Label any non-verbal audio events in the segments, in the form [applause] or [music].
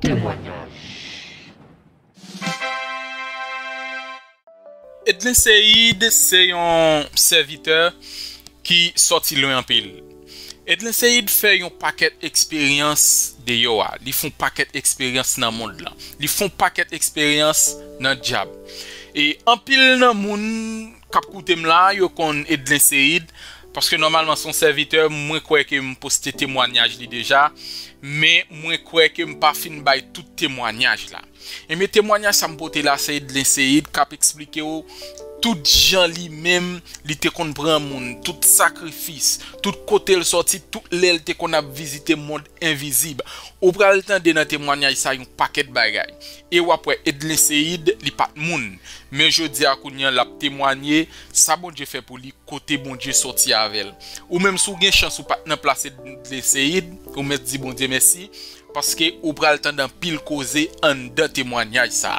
Témoignage. Edlen Seyid se yon serviteur ki soti lwen pil. Edlen Seyid fe yon paket eksperyans de yo a. Li fon paket eksperyans nan mond lan. Li fon paket eksperyans nan diab. E an pil nan moun kap koutem la yo kon Edlen Seyid... Paske normalman son serviteur mwen kwe ke m poste temwanyaj li deja, men mwen kwe ke m pa fin bay tout temwanyaj la. E me temwanyan sa mpote la Seyid Len Seyid kap eksplike yo tout jan li mem li te kon pran moun, tout sakrifis, tout kote l sorti, tout lel te kon ap vizite moun invizib. Ou pral tan de nan temwanyay sa yon paket bagay. E wapwe Edlen Seyid li pat moun. Men jodi akoun yan lap temwanyi, sa bon je fe pou li kote bon je sorti avel. Ou menm sou gen chans ou pat nan plase Edlen Seyid, ou met di bon je mersi, paske ou pral tan dan pil koze an de temwanyaj sa.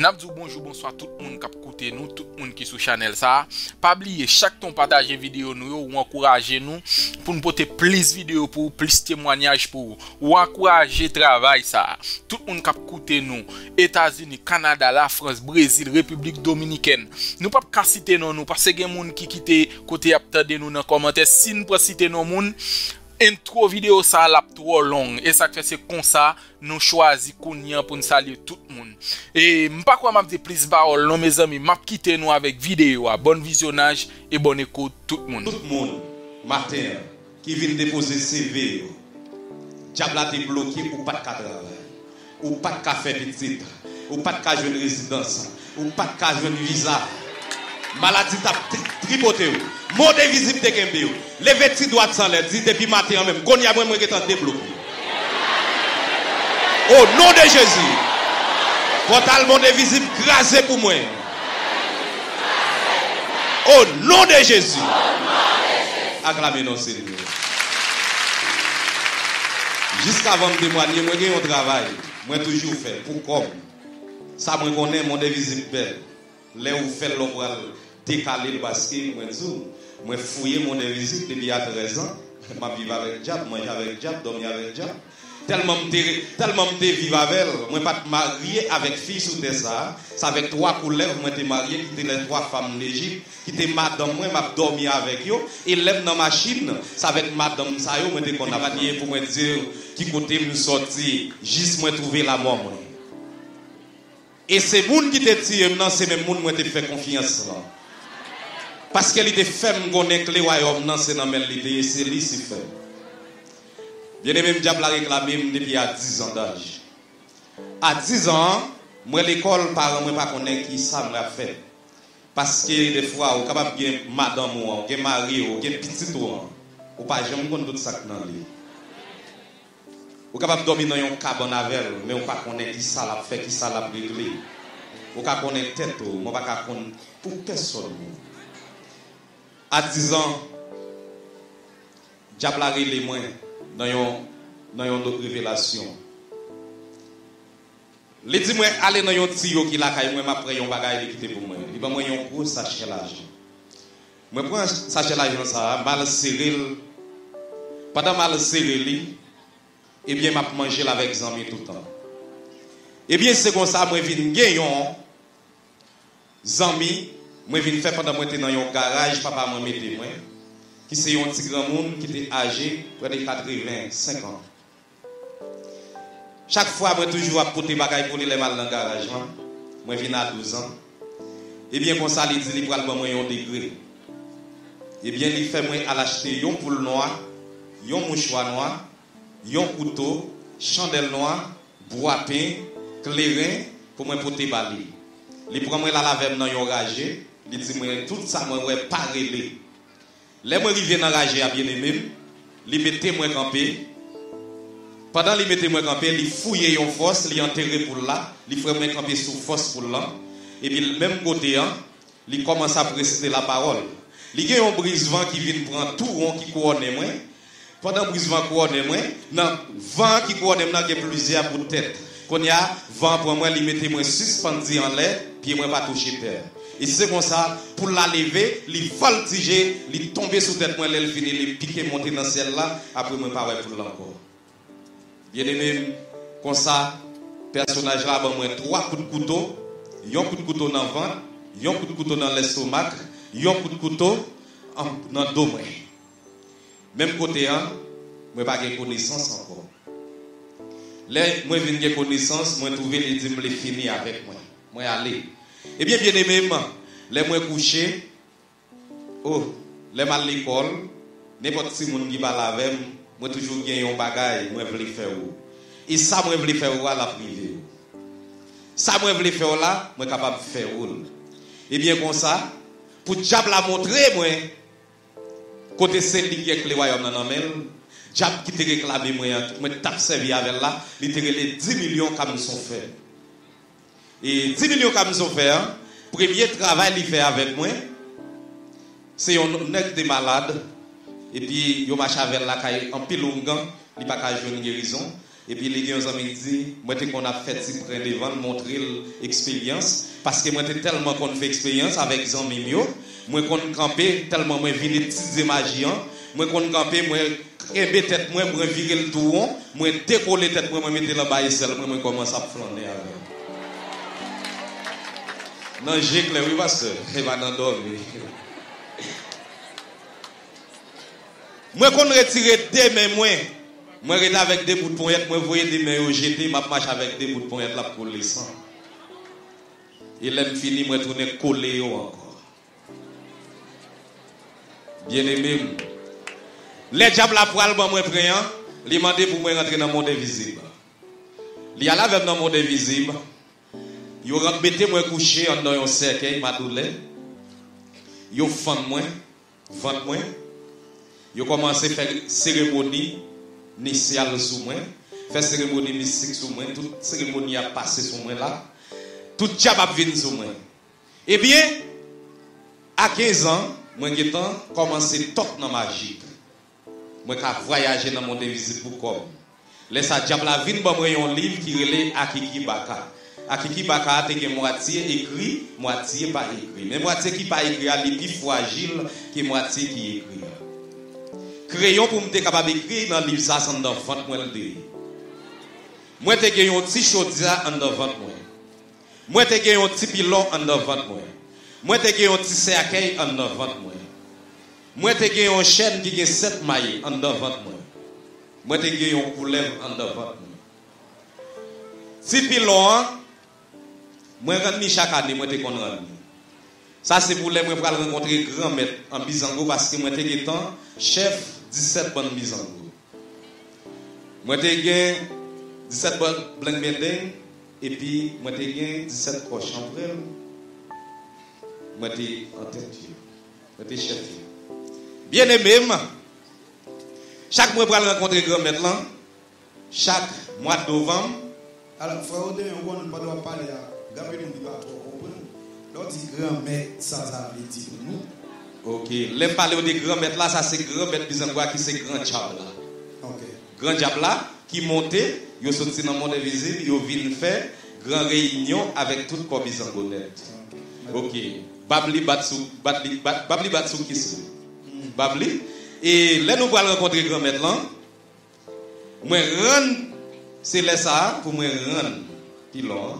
Nabdou bonjou, bonsoy tout moun kap koute nou, tout moun ki sou chanel sa. Pabliye, chak ton pataje video nou yo ou ankoraje nou pou nou pote plis video pou, plis temwanyaj pou ou ankoraje travay sa. Tout moun kap koute nou, Etasuni, Kanada, la Frans, Brezil, Republik Dominiken. Nou pap ka site nou nou, pase gen moun ki kite kote ap tade nou nan komante, sin pa site nou moun, intro video sa lap tro long. E sak fese kon sa nou chwazi kon yan pou nou salye tout moun e mpa kwa map de plis barol non me zami map kite nou avek video a bon vizyonaj e bon ekout tout moun tout moun mater ki vin depose CV diabla te bloki ou pat ka travay ou pat ka fe pitit ou pat ka jwen rezidans ou pat ka jwen visa. Maladi tap tripote ou. Mode vizib te kembe ou. Leve ti doat san le, di depi maten an menm. Konya mwen mwen getan deblok ou. Ou nou de Jezi. Kontal mode vizib graze pou mwen. Ou nou de Jezi. Aklame non se mwen. Jisk avan m demwanye, mwen gen yon travay. Mwen toujou fè, pou kom. Sa mwen konen mode vizib bel. Le ou fè lopral. Décalé le basket, moi moi fouillé mon visite depuis à 13 ans, je vivre avec diable, manger avec diable, avec diable. Tellement je tellement vivre avec elle, moi pas marié avec fille sous des ça, ça avec trois couleurs, moi t'es marié qui étaient les trois femmes d'Égypte, qui étaient madame moi dormi avec eux, et lève dans machine, ça avec madame ça moi t'es qu'on a pour moi dire qui côté me sortir, juste moi trouver la mort Et c'est moun qui te tire c'est même moun moi te fait confiance là. Paske li te fem konen kle wayom nan se nan men li te yese li si fem. Bien eme mdiab la reklamim depi a 10 an daj. A 10 an, mwen l'ekol paran mwen pa konen ki sa mwen fe. Paske de fwa ou kabab gen madam ou an, gen mari ou, gen pitit ou an. Ou pa jem kon dout sak nan li. Ou kapap domi nan yon kab an avel, men ou pa konen ki sa la fe, ki sa la bril li. Ou ka konen tet ou, mwen pa ka konen pou peson ou. À 10 ans, Diable a les moins dans une autre révélation. Les dit moi aller dans un tuyau qui la caille moi m'a pris un bagage qui pour moi. Il va moi un gros sachet d'argent. Moi prends sachet d'argent ça mal serré pendant mal serré et bien m'a manger avec amis tout le temps. Et bien c'est comme ça moi vinn gagner amis moi, je viens faire pendant que dans un garage, papa m'a mis moi, qui c'est un petit grand monde qui était âgé, près de 85 ans. Chaque fois, moi, toujours à porter bagaille pour les mal dans le garage. Moi, je à 12 ans. Et bien, comme ça, il dit, il prend un degré. Et bien, il fait moi à l'acheter un poule noir, un mouchoir noir, un couteau, chandelle noire, bois peint, clairin, pour moi porter balai. Il prend moi la lave dans un ragé. Il dit, moi, tout ça, moi, ouais, relé. Les moi, arrivé dans la à bien aimé, il mettait moi campé. Pendant qu'il mettait moi campé, il fouillait une force, il enterré pour là, il ferait moi camper sous force pour là. Et puis, le même côté, hein, il commence à préciser la parole. Il y a un brise-vent qui vient prendre tout rond qui couronne moi. Pendant brise-vent couronne moi, non, vent qui couronne moi, il y a plusieurs bouts de tête. Quand il y a vent pour moi, il mettait moi suspendu en l'air, puis moi pas touché terre. Et c'est comme ça, pour la lever, il voltiger, il tomber sous tête, moi, il finit, piquer, monter dans le ciel là, après, moi, pas pour l'encore. Bien aimé, comme ça, personnage là, ben, moi, trois coups de couteau, un coup de couteau dans le ventre, un coup de couteau dans l'estomac, un coup de couteau dans le dos. Même côté, hein, moi, pas de connaissance encore. Là, je viens de connaissance, moi, trouver les dîmes, les fini avec moi. Moi, aller. Eh bien, bien aimé, les moi couché, oh, les mal l'école, n'importe si moun qui parle avec moi, toujours gagné un bagage, moi, je veux faire. Et ça, moi, je veux faire à la privée. Ça, moi, je veux faire là, moi, capable de faire. Et bien, comme ça, pour diable la montrer, moi, côté qui est le royaume dans la diable qui te réclamé, moi, moi, tape servi avec là, il te les 10 millions comme nous sont faits. Et 10 millions comme sont hein, premier travail qu'il fait avec moi, c'est un nègre de malade, et puis il marche avec la caille en pile longan, il pas qu'à jouer une guérison. Et puis les gens me dit, moi qu'on a fait si près devant montrer l'expérience. Parce que moi tellement qu'on fait expérience avec Jean Mimio, moi qu'on camper tellement moi vini petits magiens, moi qu'on camper moi crébé tête moi moi virer le touron, moi décoller tête moi moi mettre la baille moi moi commence à flâner avec. Non, j'ai clair, oui, pasteur. Il va dans dormir. Moi, quand je retire deux mains, moi, moi, je avec des bouts de poignette, moi, voyez des mains au jeté, je marche avec des bouts de poignette là pour les sang. Et là, je finis, moi, tourner collé encore. Bien aimé, les diables la poêle, moi, priant, ils m'ont demandé pour moi rentrer dans le monde invisible. Il y a là, ont mettez moi couché en dans un cercueil, ma douleur. Ont fend moi, vent moi. Ont commencé à faire cérémonie initiale sur moi, faire cérémonie mystique sur moi, toute cérémonie a passé sur moi là. Tout diable a venu sur moi. Eh bien, à 15 ans, moi j'ai commencé à toc dans ma magie. Moi j'ai voyagé dans le monde invisible pour comme. Laisse diable la vine ba moi qui relait Akiki Baka. ak ki pa ka ate ke mwatiye ekri, mwatiye pa ekri. Men mwatiye ki pa ekri a li pi fwajil ke mwatiye ki ekri a. Kreyon pou mte kapab ekri nan liv sa san dan vant mwen lde. Mwen te gen yon ti chodya an dan vant mwen. Mwen te gen yon ti pilon an dan vant mwen. Mwen te gen yon ti serkey an dan vant mwen. Mwen te gen yon chen ki gen set maye an dan vant mwen. Mwen te gen yon koulev an dan vant mwen. Ti pilon an, moi ni chaque année moi kon rentre. Ça c'est pour les moi pour rencontrer grand maître en Bizango parce que moi temps chef 17 bonnes Bizango. Moi gen 17 bonnes blanc bending et puis moi gen 17 cochons frère. Moi te en tête. Moi te chef. Bien aimé chaque mois pour rencontrer grand maître là chaque mois de novembre Alors, frère Odin, on ne peut pas parler à Gabriel, ne pas trop comprendre. L'autre dit grand-mère, ça, ça veut dire pour nous. Ok, les parler de grand maître là, ça c'est grand maître Bizangois qui c'est grand diable là. Ok. Grand diable là qui montait, il sorti dans le monde invisible, il vient faire grand réunion avec tout corps Bizangonnet. Ok. Babli Batsou, Babli Babli Batsou qui c'est Babli. Et là nous allons rencontrer grand maître là. Moi rendre c'est là ça pour moi rendre pilon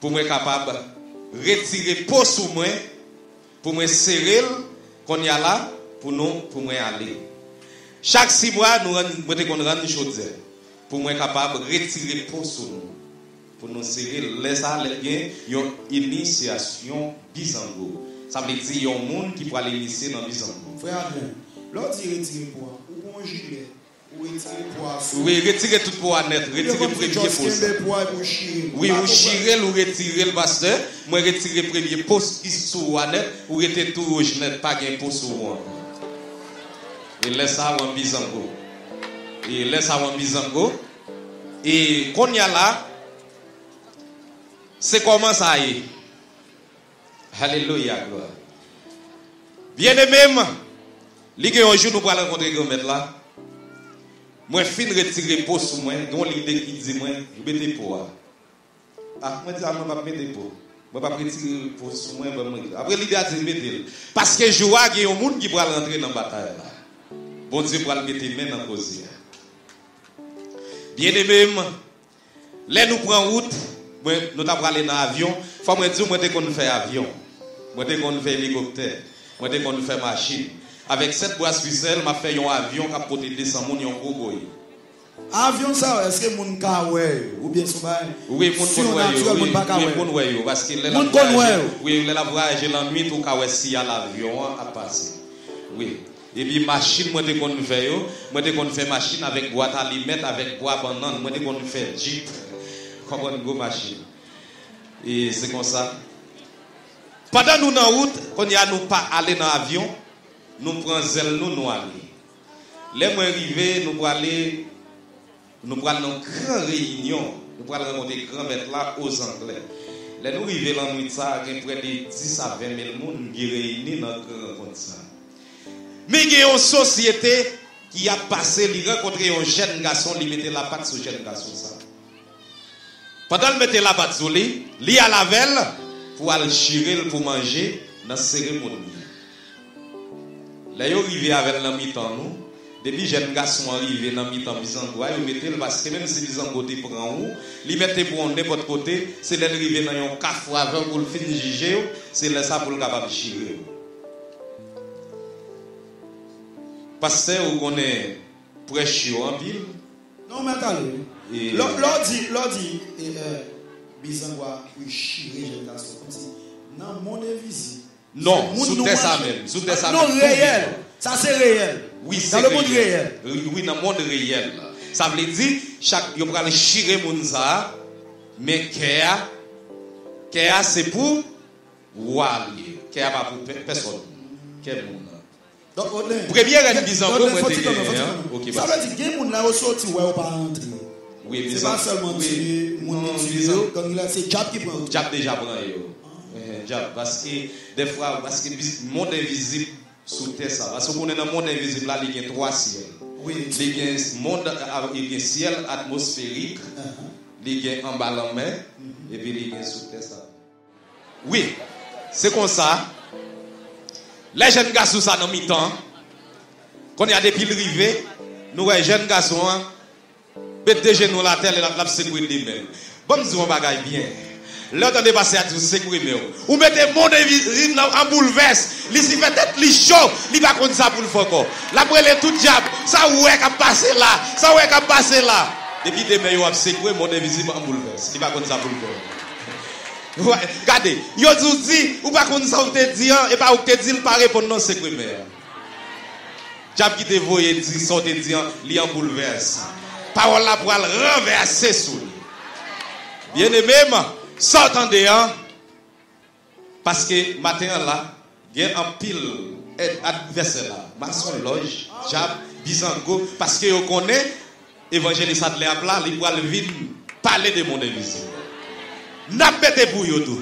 pour moi capable retirer peau sous moi pour moi serrer qu'on y a là pour nous pour moi aller. Chaque six mois, nous rendons une chose pour moi capable retirer peau sur nous. Pour nous serrer, laisser ça, les une initiation bisango. Ça veut dire y un monde qui peut aller initier dans bisango. Frère Adrien, l'autre retirer poids, ou un gilet. Oui, retirer tout poids net, retirer premier poste. Oui, ou chirer ou retirer le pasteur. Moi, retirer premier poste qui sous net, ou retirer tout rouge net, pas gain poste sur moi. Et laisse ça en bisango. Et laisse ça en bisango. Et qu'on y a là, c'est comment ça y est? Alléluia, gloire. Bien aimé, li gen un jour nous allons rencontrer grand maître là. Moi fin retirer peau sur moi, gon l'idée qui dit moi, mettez peau. Ah, moi dis ah, moi pas mettre peau. Moi pas retirer peau sur moi. Après l'idée a dit mettez. Parce que joie il y a un monde qui va rentrer dans la bataille. Bon Dieu pour le mettre main dans cause. Bien aimé, Là, nous prenons route, nous avons aller dans l'avion. Faut me dire, moi, qu'on fait avion. Moi, qu'on fait hélicoptère. Moi, qu'on fait machine. Avec cette boîte ficelle, m'a fait un avion qui a porté 200 moun yon gros Avion ça, est-ce que moun ka ouais ou bien son bail? Oui, moun kon wè yo. Oui, moun wè yo. Parce que kon wè yo. Oui, là, la voyage la nuit, ou ka wè si à l'avion a passé. Oui. Et puis, machine, moi, te kon fè yo. Moi, te kon fè machine avec boîte allumettes, avec bois banane. Moi, te kon fè jeep. Comment go machine? Et c'est comme ça. Pendant nous dans route, quand y a nous pas aller dans l'avion, nous prenons zèle nous nous aller. Les moi arrivé, nous pour aller nous une grande réunion, nous prenons rencontrer grand maître là aux Anglais. Là nous arrivons dans nuit ça, il y a près de 10 à 20 000 personnes qui réunis dans une rencontre ça. Mais il y a une société qui a passé, il rencontre un jeune garçon, il mettait la patte sur jeune garçon ça. Pendant qu'il mettait la patte sur lui, il a la velle pour aller chirer pour manger dans la cérémonie. Là, ils arrivé avec la mi-temps nous. Depuis jeune garçon arrivé dans mi-temps ils mettaient parce que même si Bizango te prend où, ils mettaient pour n'importe côté, c'est l'arrivée dans un café avant pour le finir juger, c'est là ça pour le capable de chirer. Parce que vous connaissez prêche en ville, Non, mais attendez. Et, euh, Bizangwa, oui, chirer, j'ai garçon, comme si, dans le monde invisible. Non, sous terre ça même, sous terre ça Non, réel. Ça, c'est réel. Oui, Dans c'est le monde réel. Oui, dans le monde réel. Ça veut dire, chaque, il va aller chirer moun ça, mais Kéa, Kéa c'est pour Wally. Kéa pas pour pe- personne. Kéa moun. Donc. Première t'es faut gagné, dire, hein? bah. Ça veut dire, qu'il y a des gens là, au sorti, ou pas rentrer. Oui, C'est pas seulement tirer, mon Non, Bizango. quand il a, c'est Jab qui prend. Jab Eh, parce que des fois parce que le monde invisible sous terre ça parce qu'on est dans le monde invisible là il y a trois ciels. Oui. Il y a un monde euh, il y a un ciel atmosphérique, il y a en bas la mer et puis il y a sous terre ça. Oui, c'est comme ça. Les jeunes garçons ça dans mi-temps quand il y a des piles rivées, nous les jeunes garçons hein, Bête de genoux la terre, la la sécurité même. Bon, nous on bagaille bien. Lè ou tan de pase ati, ou se sekurime ou. Ou mette moun devizim nan bouleves. Li si fè tèt li chou, li pa konti sa pou l'foko. La pou elè tout diap, sa ouè kap pase la, sa ouè kap pase la. Depi demè yo ap sekurime, moun devizim nan bouleves. Li pa konti sa pou l'foko. Gade, yo zou di, ou pa konti sa ou te diyan, e pa ou te diyan pa repon nan sekurime. Diap ki te voye di, sa ou te diyan, li an bouleves. Parol la pou al renverse sou. Bien emèman. Sortant dehors, parce que matin là, il y a un pile adversaire là, maçon loge, jab, bisango, parce que vous connaissez, évangéliste Adler là, il va vide parler de mon invisible. N'a pas été pour. Alléluia.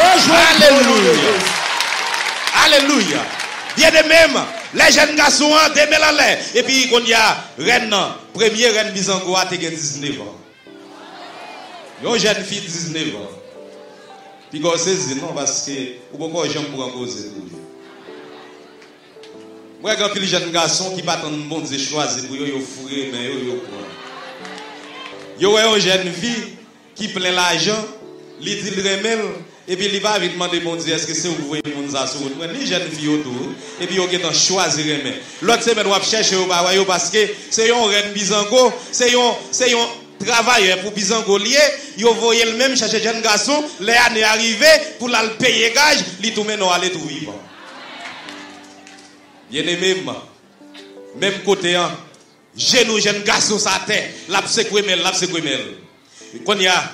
Alléluia. Alléluia. Bien de même, les jeunes garçons, hein, des en l'air. Et puis, il y a reine, première reine Bizango, a 19 ans. Une jeune fille de 19 ans. Puis quand c'est non, parce que, ou pourquoi les gens pour lui. Moi, quand il jeunes garçons qui battent un bon Dieu choisi pour eux, ils fourré, mais ils. Il y a une jeune fille qui plein l'argent, il dit le remel, et puis il va demander bon Dieu, est-ce c'est vous voyez mon ça sur moi Ni jeune fille autour, et puis il a choisi remel. L'autre semaine, on va chercher parce que c'est un reine bizango, c'est c'est un travailleur pour bizango lié, il voyait le même chercher jeune garçon, les années arrivées, pour la payer gage, il tout maintenant aller tout vivant. Bien aimé, même côté, hein, genou jeune garçon sa tête, l'a secoué mel, l'a secoué mel. Quand il y a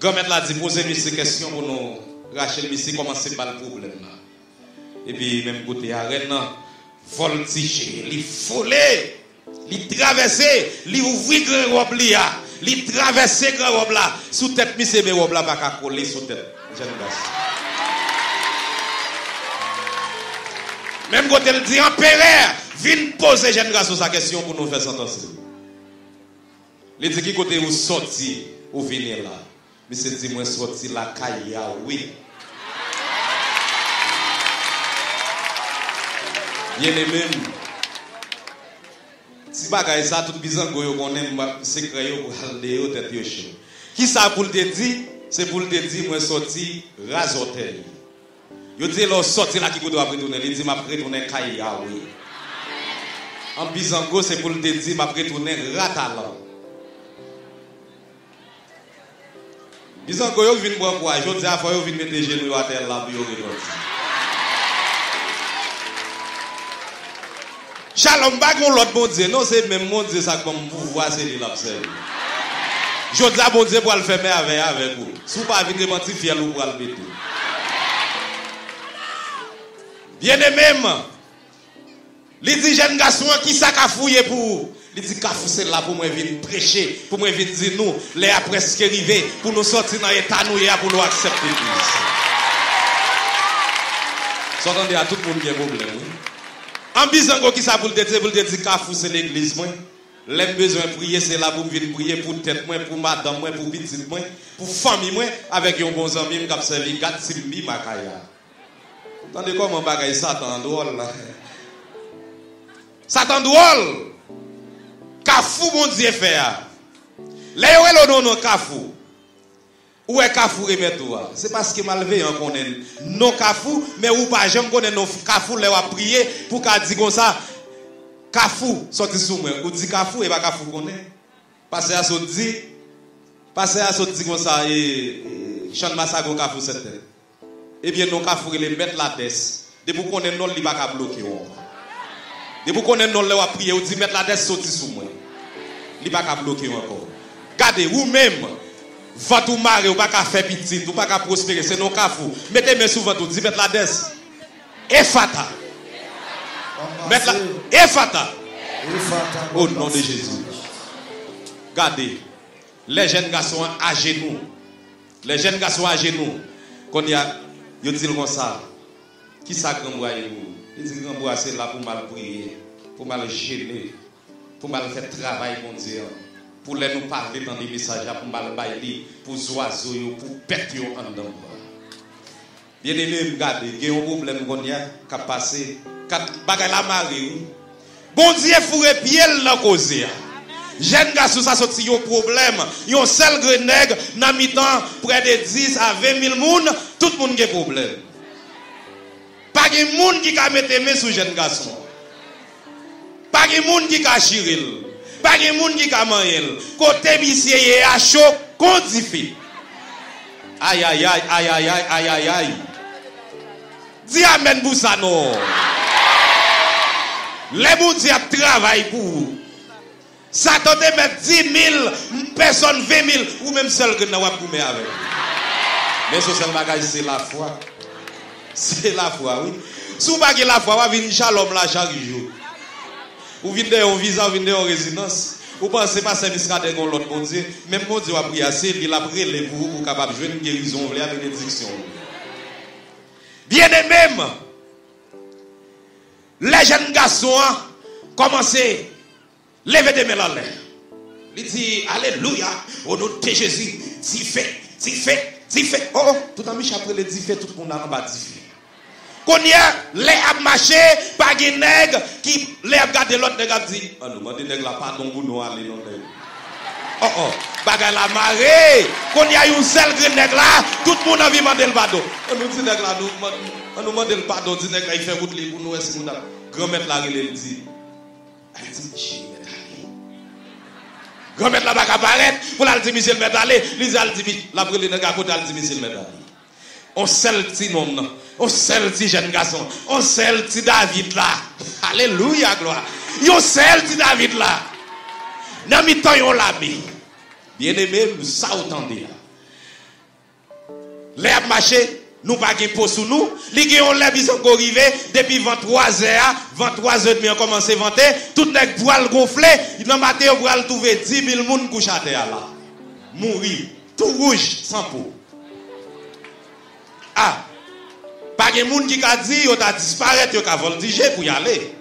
grand-mère l'a dit poser nous ces questions pour nous Rachel Missi commencer par le problème là. Et puis même côté à reine voltiger, li folé, li traverser, li ouvrir grand robe li travesse gran rob la, sou tèt mi sebe rob la baka kole sou tèt. Jen gas. Mem kote l di empereur, vin pose jen gas sou sa kesyon pou nou fè sentansi. Li di ki kote ou soti ou vini la. Mi se di mwen soti la kaya wè. Bien e mèm. Si bagay sa, tout bizan goyo konen sekre yo pou halde yo tet yo chen. Ki sa pou lte di? Se pou lte di mwen soti razotel. Yo di lo soti la ki kou do apretounen. Li di ma apretounen kay yawe. An bizan go se pou lte di ma apretounen ratalan. Bizan go yo vin pou anpouaj. Yo di a fwa yo vin mette genou a tel la pou yo renoti. Shalom bagon lot bon diye. Non se men mon diye sak bon mou vwa se li lapsel. Jodza bon diye pou al feme ave ave pou. Sou pa vin de manti fiel ou pou al betou. Bien de mem. Li di jen gaswan ki sak a fouye pou. Li di ka fouse la pou mwen vin preche. Pou mwen vin di nou. Le a preske rive. Pou nou soti nan etan nou ya pou nou aksepte. Sotan de a tout moun gen problem. A problème. En bizango qui ça pour te dire, pour te dire c'est l'église moi. Les besoin de prier c'est là pour venir prier pour tête moi, pour madame moi, pour petite moi, pour famille moi avec un bon ami qui a servi 4 silbi makaya. Tandis comment bagaille Satan drôle là? Satan drôle. Kafou bon Dieu fait. Les yo non non Kafou. Ou e kafou remet ou a? Se paske malve yon konen non kafou, men ou pa jem konen non kafou le wap priye pou ka di kon sa, kafou soti sou mwen. Ou di kafou e ba kafou konen. Pase a soti di, pase a soti di kon sa, e, e chan masa kon kafou sete. Ebyen non kafou le met la des. De pou konen non li baka bloke ou. De pou konen non le wap priye ou di met la des soti sou mwen. Li baka bloke ou anko. Gade ou menm, même votre mari ou pas qu'à faire petit, ou pas qu'à prospérer, c'est non kafou. Mettez mes sous votre, dis mettre la des. Efata. Mettre la Efata. Au nom de Jésus. Regardez. Les jeunes garçons à genoux. Les jeunes garçons à genoux. Quand il y a, ils disent comme ça. Qui ça grand bois Ils disent grand bois c'est là pour mal prier, pour mal gêner, pour mal faire travail, mon Dieu pour les nous parler dans les messages, pour mal pour les oiseaux, pour pète en dedans. Bien aimé, regardez, il y a un problème qui a passé, quatre bagages la marée. Bon Dieu, fourré pied dans cause. Jeune garçon, ça sorti un problème. un seul grenègue, dans mi-temps, près de 10 à 20 000 personnes, tout le monde a un problème. Pas de monde qui a main sur jeune garçon. Pas de monde qui a chiré. pa gen moun ki kaman yel. Kote bisye ye a chok konti fi. Ayayay, ayayay, ayayay. Di amen pou sa nou. Le moun di ap travay pou. Sa ton te met 10.000, person 20.000, ou menm sel gen nan wap koume ave. Men so sel bagay se la fwa. Se la fwa, oui. Sou bagay la fwa, wavin chalom la chak jou. Ou venez en visa, ou venez en résidence. Ou pensez pas service cadre dans l'autre bon Dieu. Même bon Dieu a prié assez, il a prié les vous pour capable de jouer une guérison, la bénédiction. Bien aimé, les jeunes garçons commencé lever des mains. Il dit Alléluia, au nom de Jésus, t'y fait, t'y fait, t'y fait. Oh, tout en mis après le dit fait, tout le monde a en. Qu'on y a, les a marché, pas de nègre qui les a gardé l'autre nègre a dit, ah non, mais nègre là, pardon, vous nous allez non Oh oh, bagay la marée, qu'on y a une seule nègre là, tout le monde a vu demander le pardon. On nous dit nègre là, on nous demande le pardon, dit nègre il fait route pour nous, est-ce nous grand-mère là, il dit, elle dit, Grand-mère là, va apparaître, pour la le maître, allez, il dit, la brûle nègre à côté, elle dit, le maître, on seul petit nom, on seul petit jeune garçon, on seul petit David là. Alléluia, gloire. On seul petit David là. Dans mi temps, on l'a mis. Bien aimé, ça autant dire. A marché, nous pas de peau sous nous. Les gens ont ils sont arrivés depuis 23 heures, 23 heures demi, on commence à vanter. Tout les poils gonflés. Dans matin, on va trouver 10 000 personnes couchés à terre là. Mourir. Tout rouge, sans peau. Ah, pas de monde qui a dit qu'il a disparu, qu'il a voltigé pour y aller.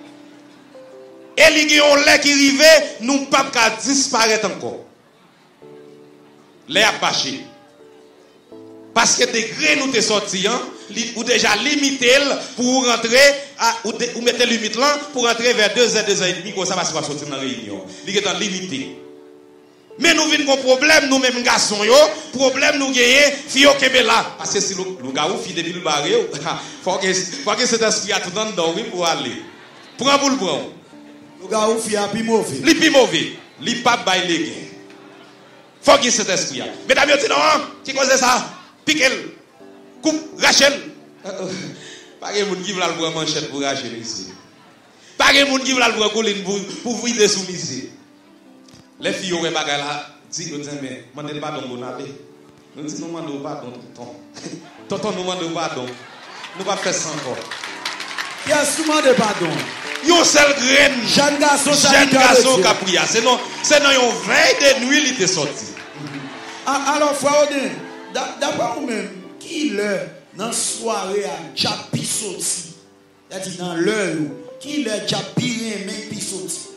Et les gens qui arrivent, nous ne pouvons pas disparaître encore. Les a Parce que degré nous t'es sorti, hein, ou déjà limité pour rentrer, à, ou, limite pour rentrer vers 2 h 2 h et demi, comme ça pas sortir dans la réunion. Il est limité. Mais nous venons un problème, nous mêmes garçons, yo, problème nous gagnons, fille Québec là. Parce que si gars ou fille depuis le barré, yo, [laughs] faut que, que cet esprit a tout le temps oui, pour aller. Prends pour le prendre. Le gars ou fille a plus mauvais. Li pi mauvais, li pas bail les gains. Faut qu'il cet esprit. Mesdames, dit non, qui cause ça? Piquel, coupe, Rachel. [laughs] Pas de monde qui veut le prendre manchette pour Rachel ici. Pas de monde qui veut le prendre colline pour, vider sous. Les filles ont bagay là, dit, nous disons, mais, demandez pardon, on aller. Nous disons, nous demandons pardon, tonton. [laughs] Tonton, nous demandons pardon. Nous pas faire ça encore. Qui a souvent de pardon? Yon seul graine. Jeune garçon, Jeune garçon qui a prié. C'est non, c'est non, yon veille de nuit, il était sorti. Ah, Alors, Frère Odin, d'a- d'après vous-même, qui l'heure dans la soirée à Japi sorti? C'est-à-dire dans l'heure où, qui l'heure Japi même puis sorti?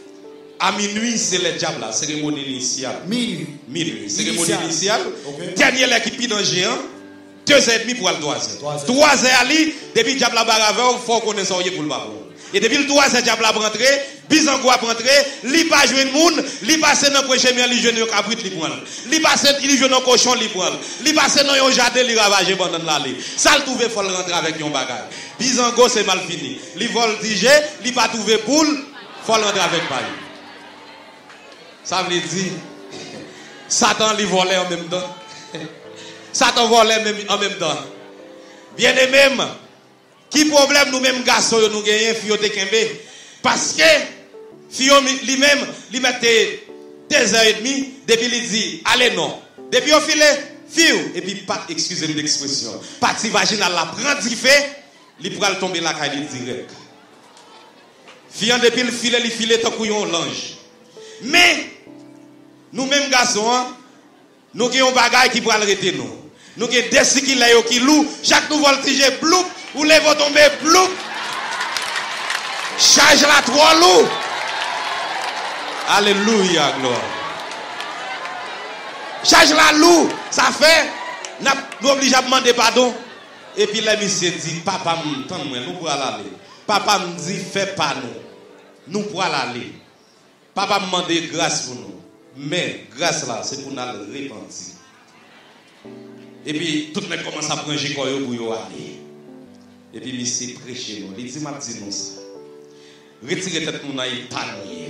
À minuit, c'est le diable là, cérémonie initiale. Minuit. Minuit, cérémonie Initiale. initiale. Ok. Dernier l'équipe dans le géant. Deux et demie pour le trois Trois heures. ali, depuis le diable baraveur, il faut qu'on ait pour le bavon. Et depuis le trois heures, le diable là rentré, Bizango a rentré, li pas joué de monde, li passe dans le prochain mien, li jeune un cabrit, li prend. Li passe, li jeune un cochon, li prend. Li passe dans un jardin, li ravage pendant l'allée. Ça le trouvé, faut le rentrer avec un bagage. Bizango, c'est mal fini. Li voltige, li pas trouvé poule, faut le rentrer avec paille. Ça veut dire, Satan lui volait en même temps. Satan volait en même temps. Bien aimé, qui problème nous-mêmes garçons nous gagnons fio te kembe parce que lui-même lui mettait deux heures et demie depuis il dit allez non depuis au filet fio et puis pas excusez-moi d'expression partie vaginale la prend fait il pourra tomber la caille direct Fiant depuis le filet, il filet tant qu'on l'ange. Mais, nous-mêmes garçons, hein, nous avons un bagage qui peut arrêter nous. Nous avons des cycles qui louent. Chaque nouveau voltige, bloup, ou les vont tomber, bloup. Charge la trois loups. Alléluia, gloire. Charge la loup. Ça fait, nous obligés à demander pardon. Et puis là, monsieur dit, papa, moi, nous pourrons aller. Papa me dit, fais pas nous. Nous pourrons aller. Papa me demande grâce pour nous. Mais grâce là, c'est pour nous repentir. Et puis, tout le monde commence à prendre quoi pour aller. Et puis, monsieur prêcher nous. Il dit, m'a dit nous ça. Retirez tête nous dans les panier.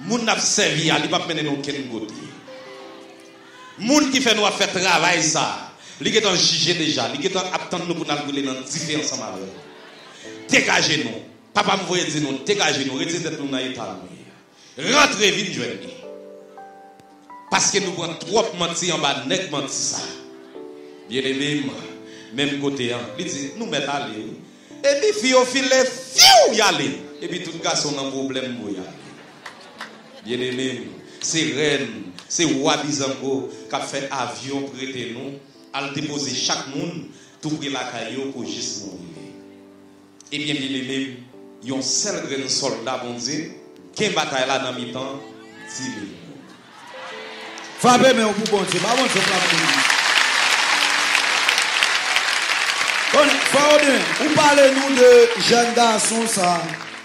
Moun n'a servi, il pas mener nous aucun côté? Moun qui fait nous faire travail ça. Il est en déjà, il est en pour nous dans différents. Dégagez nous. Papa me voyait dire dégagez nous, retirez tête nous dans. rentre vin jwen li. Paske nou pran trop manti an ba net manti sa. Bien eme mwen, menm kote an. Li di nou men ale. E bi fiyo file fiyo yale. E bi tout gason nan problem mwen yale. Bien eme mwen, se ren, se wabizango kap fe avyon prete nou al depoze chak moun tou pri lakay yo pou jis moun. E bien bien eme mwen, yon sel ren solda bonze est bataille là dans le temps, 10 000. Frappez, mais on peut bon Dieu. Pas bon Dieu, Faudin, vous parlez-nous de jeunes garçons, ça,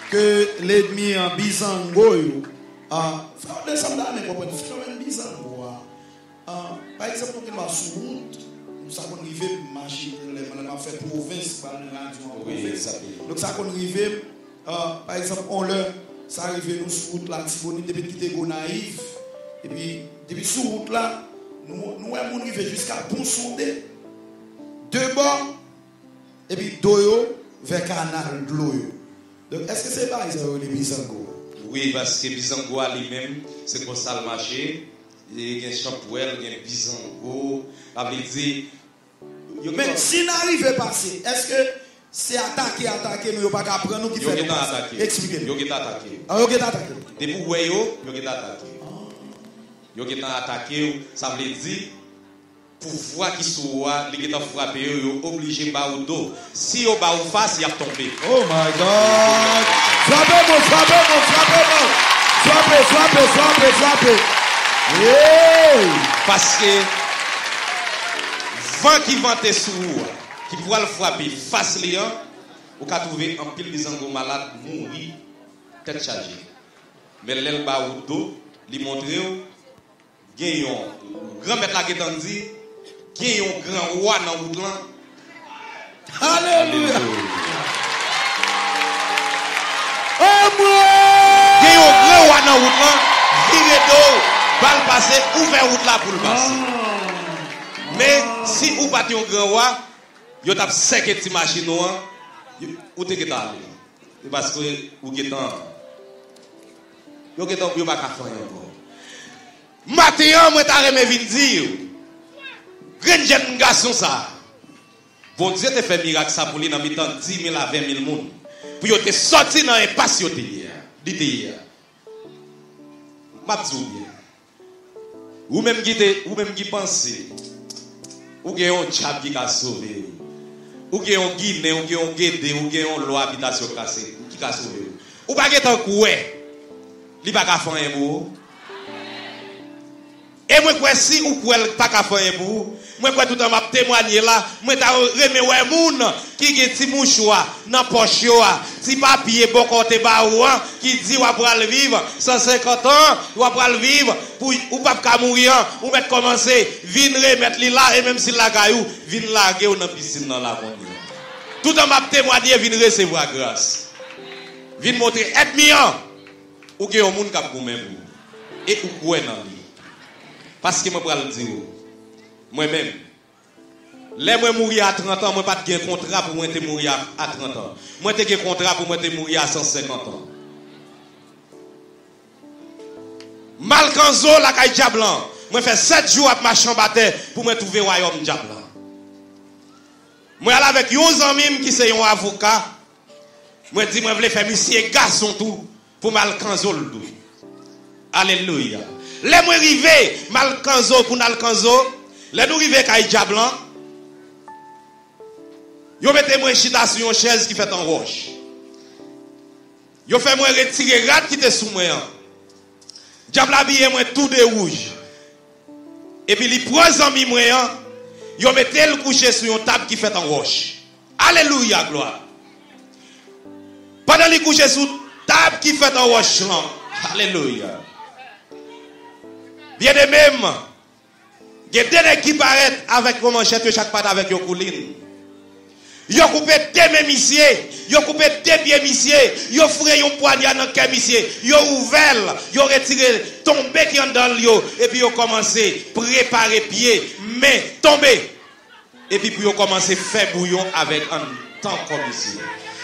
que l'ennemi en Bizango, yo. Ah, Faudin, ça me donne comprendre. Phénomène Bizango, ah. Ah, par exemple, marchons sur route, nous savons qu'on arrive marcher, on a fait province, par radio ça. Donc, ça qu'on arrive, ah, par exemple, on leur, ça arrive nous sur route, là, disponible depuis quitter Gonaïve. Et puis, depuis sur route là, nous, nous, on arrive jusqu'à Ponsondé. Deux bords, et puis Doyo vers Canal de l'eau. Donc, est-ce que c'est pas les Bizango? Oui, parce que Bizango lui-même, c'est comme ça le marché. Il y a un champouel, il y a un Bizango. Ça veut dire. qui- si n'arrive à passer, est-ce que c'est attaqué, attaqué, nous, pas qu'à prendre nous qui yo fait qui nous. Expliquez-nous. Yo qui t'a attaqué. Ah, ok, attaqué. Depuis où yo, yo qui t'a attaqué. Yo qui t'a attaqué, ça veut dire. Pour voir qui soit, les qui frappé, yo yo obligé de battre au dos. Si yo bat au face, il a tombé. Oh my God! Frappez-moi, frappez-moi, frappez-moi! Frappez, frappez, frappez, frappez! Hey! Parce que vent qui vente sous ki pou al fwape fas li an, ou ka touve an pil de zango malade mouri tet chaje. Men lèl ba ou do, li montre ou, gen yon gran met la getan di, gen yon gran wwa nan wout lan. Aleluya! Gen yon gran wwa nan wout lan, vire do, bal pase, ouve wout la pou l'pase. Ah. Men si ou bat yon gran wwa, Yo tap seke ti machin nou an, ou te getan li? E baske ou getan. Yo getan pou yo baka fanyan pou. Mate an mwen ta reme vin di yo. Ren jen mga son sa. Bon diye te fe mirak sa pou li nan mi tan 10.000 a 20.000 moun. Pou yo te soti nan e pas yo te ye. Di te ye. Map zou ye. Ou menm ki te, ou menm ki panse. Ou gen yon chap ki ka sove yo. Ou gen yon Guinée, ou gen yon Guédé, ou gen yon loi habitation cassée, qui ka sauvé. Ou pa gen tan koué. Li pa ka fan yon mou. E mwen kwen si ou kwen pa ka fan yon mou, Mwen kwa tout an map temwanyer la, mwen ta reme wè moun ki gen ti moun chwa nan poch yo a. Ti papye bon kote ba ou an ki di wap pral viv 150 an, wap pral viv pou ou pap kamourian, ou met komanse vin remet li la e menm si la gayou, vin la ge ou nan pisin nan la kon yo. Tout an map temwanyer vin resevwa gras. Vin montre et mi an, ou gen yon moun kap kou men pou. E ou kwen nan li. Paske mwen pral di ou. Moi-même, les moi mourir à 30 ans, moi pas de contrat pour moi mourir à 30 ans. Moi te un contrat pour moi mourir à 150 ans. Malcanzo la caille diablan. Moi fait 7 jours à marcher en bataille pour me trouver royaume diablan. Moi allé avec 11 amis qui c'est un avocat. Moi dis moi voulais faire monsieur garçon tout pour Malcanzo le. Alléluia. Les moi rivé Malcanzo pour Nalcanzo, les nous rivé caille diablan. Yo mettez moi chita sur une chaise qui fait en roche. Yo fait moi retirer rat qui était sous moi. Diable habillé tout de rouge. Et puis les prend amis moi yo mettez le coucher sur une table qui fait en roche. Alléluia gloire. Pendant les coucher sur table qui fait en roche là. Alléluia. Bien de même. Il y a des qui paraissent avec vos manchettes chaque patte avec vos coulines. Yo coupé deux mains monsieur, yo coupé deux pieds monsieur, yo fré un poignard dans le monsieur, yo ouvert, yo retiré tombé qui en dans yo et puis yo commencé préparer pied, main tomber. Et puis puis yo commencé faire bouillon avec un temps comme ici.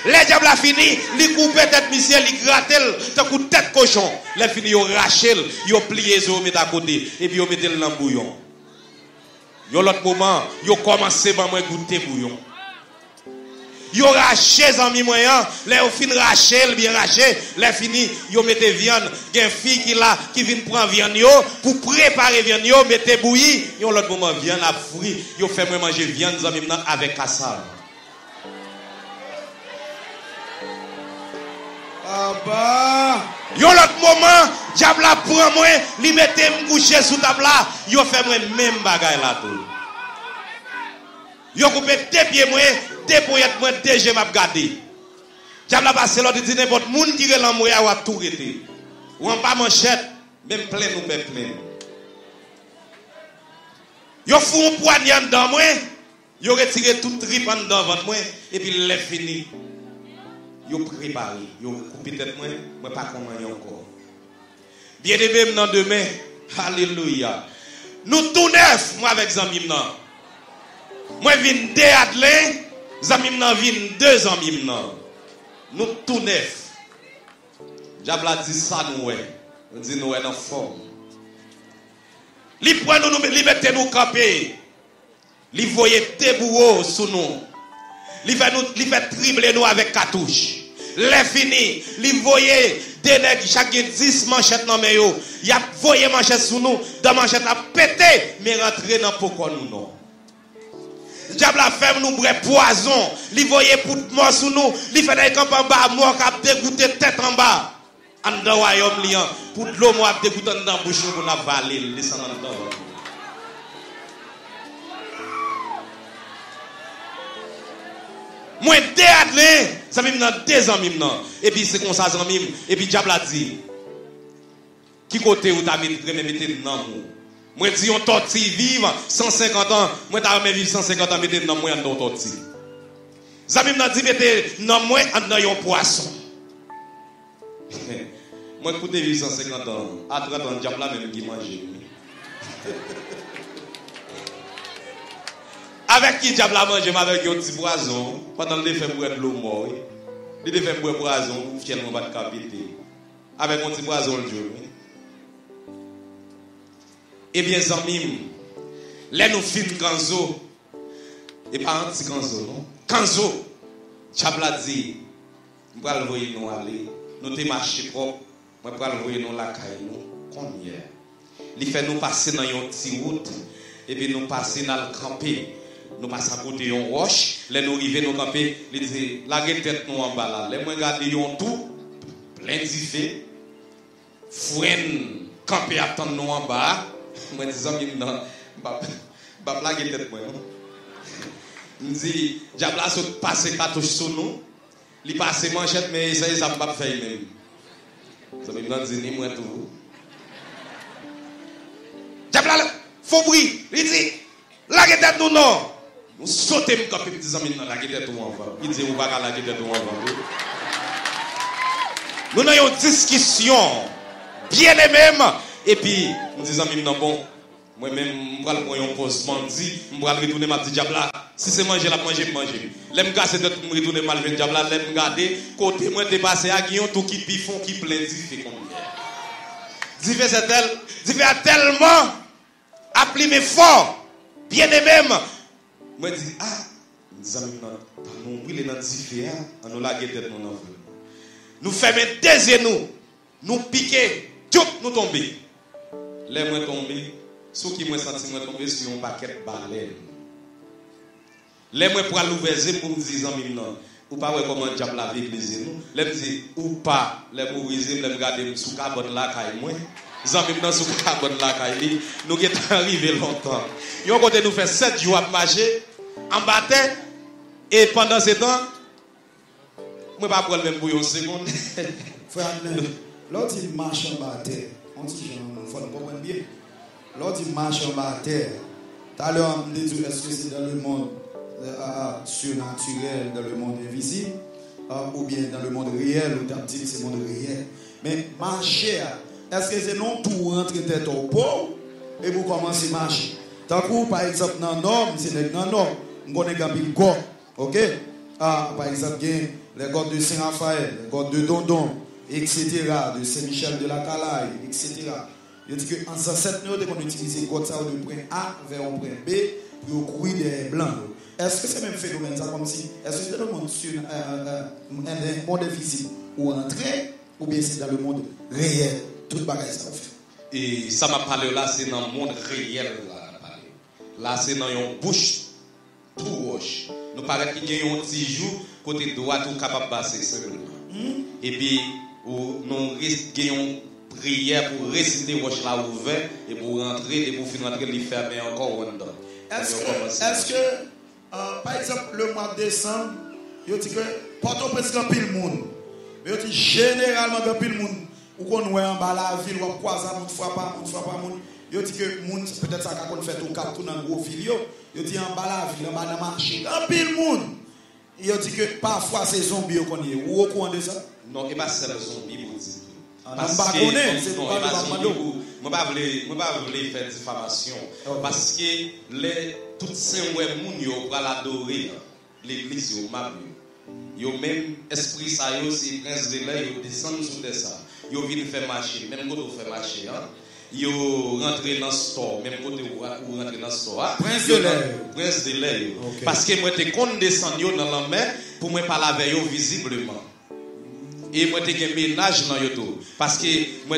Les diables a fini, li coupé tête monsieur, li grattel, tant coup tête cochon. Les fini yo rachel, yo plié zo met à côté et puis yo mettez le dans bouillon. Yo l'autre moment, yo commencé à moi goûter bouillon. Yo raché zami moyen, les au fin raché, bien raché, les fini, yo mettez viande, gen fille qui là qui vient prendre viande yo. Pour préparer viande yo, mettez bouilli, yo l'autre moment viande a frit, yo fait moi manger viande zami avec cassave. Yon lot mouman, diable la pran mwen, li mette m kouche sou tabla, yo fè mwen mèm bagay la tou. Yo koupe te pie mwen, te poyet mwen, te jem ap gade. Diable la basse lò di di nepot, moun kire lan mwen a wap tou rete. Ou an pa manchet, mèm plen ou mèm plen. Yo foun poanyan dan mwen, yo retire tout rip an dan van mwen, epi lè fini. Yo préparé, yo coupé tête moi, moi pas comment encore. Bien dans demain. Alléluia. Nous tout neuf, moi avec Zamim nan. Moi vin deux Adlin, Zamim nan vin deux nan. Nous tout neuf. Diable a ça nous ouais. On dit nous ouais dans forme. Li prend nous, li mette nous camper. Li voyait tes sous nous. Li fait nous, fait tribler nous avec cartouche. Les fini, li voyait des nègres. Chaque 10 manchettes dans mes. Y a voyé manchette sous nous, dans manchette a pété, mais rentré dans pourquoi nous non. Diable a fait nous boire poison, li voyait pour mort sous nous, li fait des camps en bas, mort cap dégoûté tête en bas. En dans royaume liant, pour l'eau moi dégoûté dans bouche pour n'a valer, descendre dans Moi, deux adlés, ça m'a dans deux ans même Et puis c'est comme ça, ça même. Et puis diable a dit, qui côté où t'as mis mettre dans moi? Moi, dis on tortille vive 150 ans. Moi, t'as même vivre 150 ans, mettez dans moi dans tortille. Ça m'a dit, mettez dans moi dans un poisson. [laughs] moi, écoutez, vivre 150 ans. À 30 ans, diable là même qui mange. [laughs] Avec qui diable a mangé? Avec un petit poison pendant le fait boire de l'eau mort. Il fait boire poison pour finalement pas de capiter. Avec un petit poison le jour. Eh bien, amis, là nous fin kanzo. Et pas un petit kanzo, non? Kanzo. Diable a dit, vais le voir nous aller. Nous te marcher propre. Je vais le voir nous la caille nous. Combien? Il fait nous passer dans une petite route. Et puis nous passer dans le camper nous passons à côté d'une roche, nous arrivons, nous camper, les disent, la tête nous en bas là, moi regarder un tout, plein d'effets, freine, camper attendre nous en bas, [laughs] moi dis amis non, bah la tête moi. Je dis, diable a passé cartouche sur nous, il passe manchette, mais ça ça pas faire même. Ça me dit, ni moi tout. Diable faut bruit, il dit, la tête nous non. Mwen sote mwen kapi piti zanmen nan lage det ou anvan. Mwen dize ou baka lage det ou anvan. Mwen nan yon diskisyon. Bien e mèm. E pi, mwen dize zanmen nan bon. Mwen mèm mwen pral pran yon pos mandi. Mwen pral ritounen mati diabla. Si se manje la manje, manje. Lèm gase det mwen ritounen malven diabla. Lèm gade, kote mwen depase a giyon. Tou ki pifon, ki plen, di fe konbyen. Di fe se tel, di fe a telman. Apli me fon. Bien e mèm. Moi, dis, ah, nous nous le nous tête nous Nous fermons des yeux, nous, nous piquer, tout nous tomber. Les moi tomber, ceux qui m'ont senti tomber sur un paquet de. Les moi pour pour me dire, non. Ou pas comment diable la vie plaisir nous. Les me ou pas, les pour ouvrir, les me garder sous carbone là, caille moi. Là, caille nous sommes arrivés longtemps. Nous fait 7 jours en bataille. Et pendant ce temps, je ne vais pas prendre même pour une seconde. Frère, il marche en bataille, on dit, il faut comprendre bien. Lorsqu'il marche en bataille, tout à l'heure, on dit, est-ce que c'est dans le monde euh, euh, surnaturel, dans le monde invisible, euh, ou bien dans le monde réel, ou dans le c'est le monde réel. Mais marcher, est-ce que c'est non tout rentrer tête au pot et vous commencez à marcher? Que, par exemple, dans le c'est dans le on Gabi God, ok? Ah, par exemple, les gods de Saint-Raphaël, les gods de Dondon, etc., de Saint-Michel de la Calaille, etc. Je dis qu'en 107 nous on utilise les ça de point A vers un point B pour courir des blancs. Est-ce que c'est même phénomène, ça, comme si, est-ce que c'est le monde, sur, euh, euh, un monde invisible ou entré, ou bien c'est dans le monde réel, tout bagage ça fait? Et ça m'a parlé là, c'est dans le monde réel. Là, là c'est dans une bouche tout roche. Nous paraît qu'il y a un petit jour, côté droit, tout capable de passer simplement. Et puis, nous avons prière pour réciter roche là ouvert et pour rentrer et pour finir rentrer, les fermer encore dedans. Est-ce que, est que euh, par exemple, le mois de décembre, il dit que il y a pile monde. Mais il dit généralement, il y a pile monde. Ou qu'on voit en bas la ville, ou croise, on frappe pas, on frappe pas, yo di ke moun, petèt sa kakon fèt ou kap tou nan gwo vil yo, yo di an bala vil, an bala manche, an pil moun. Yo di ke pafwa se zombi yo konye, non, ah, non, non, ou ou konde sa? Non, e ba se le zombi moun di. An an bagone, se nou pa de bakmado. Mwen ba vle fè difamasyon, paske le tout se mwen moun yo pral adore l'eglis yo mabou. Yo men espri sa yo si prens de lè, yo desen sou de sa. Yo vin fè mache, men goto fè mache an. Yo rentré dans le store, même côté où rentré dans le store. Prince de l'air. Prince de l'air. Parce que moi, j'étais condescendu dans la mer pour me parler avec eux visiblement. Et moi, j'étais ménage dans yoto. Parce que moi,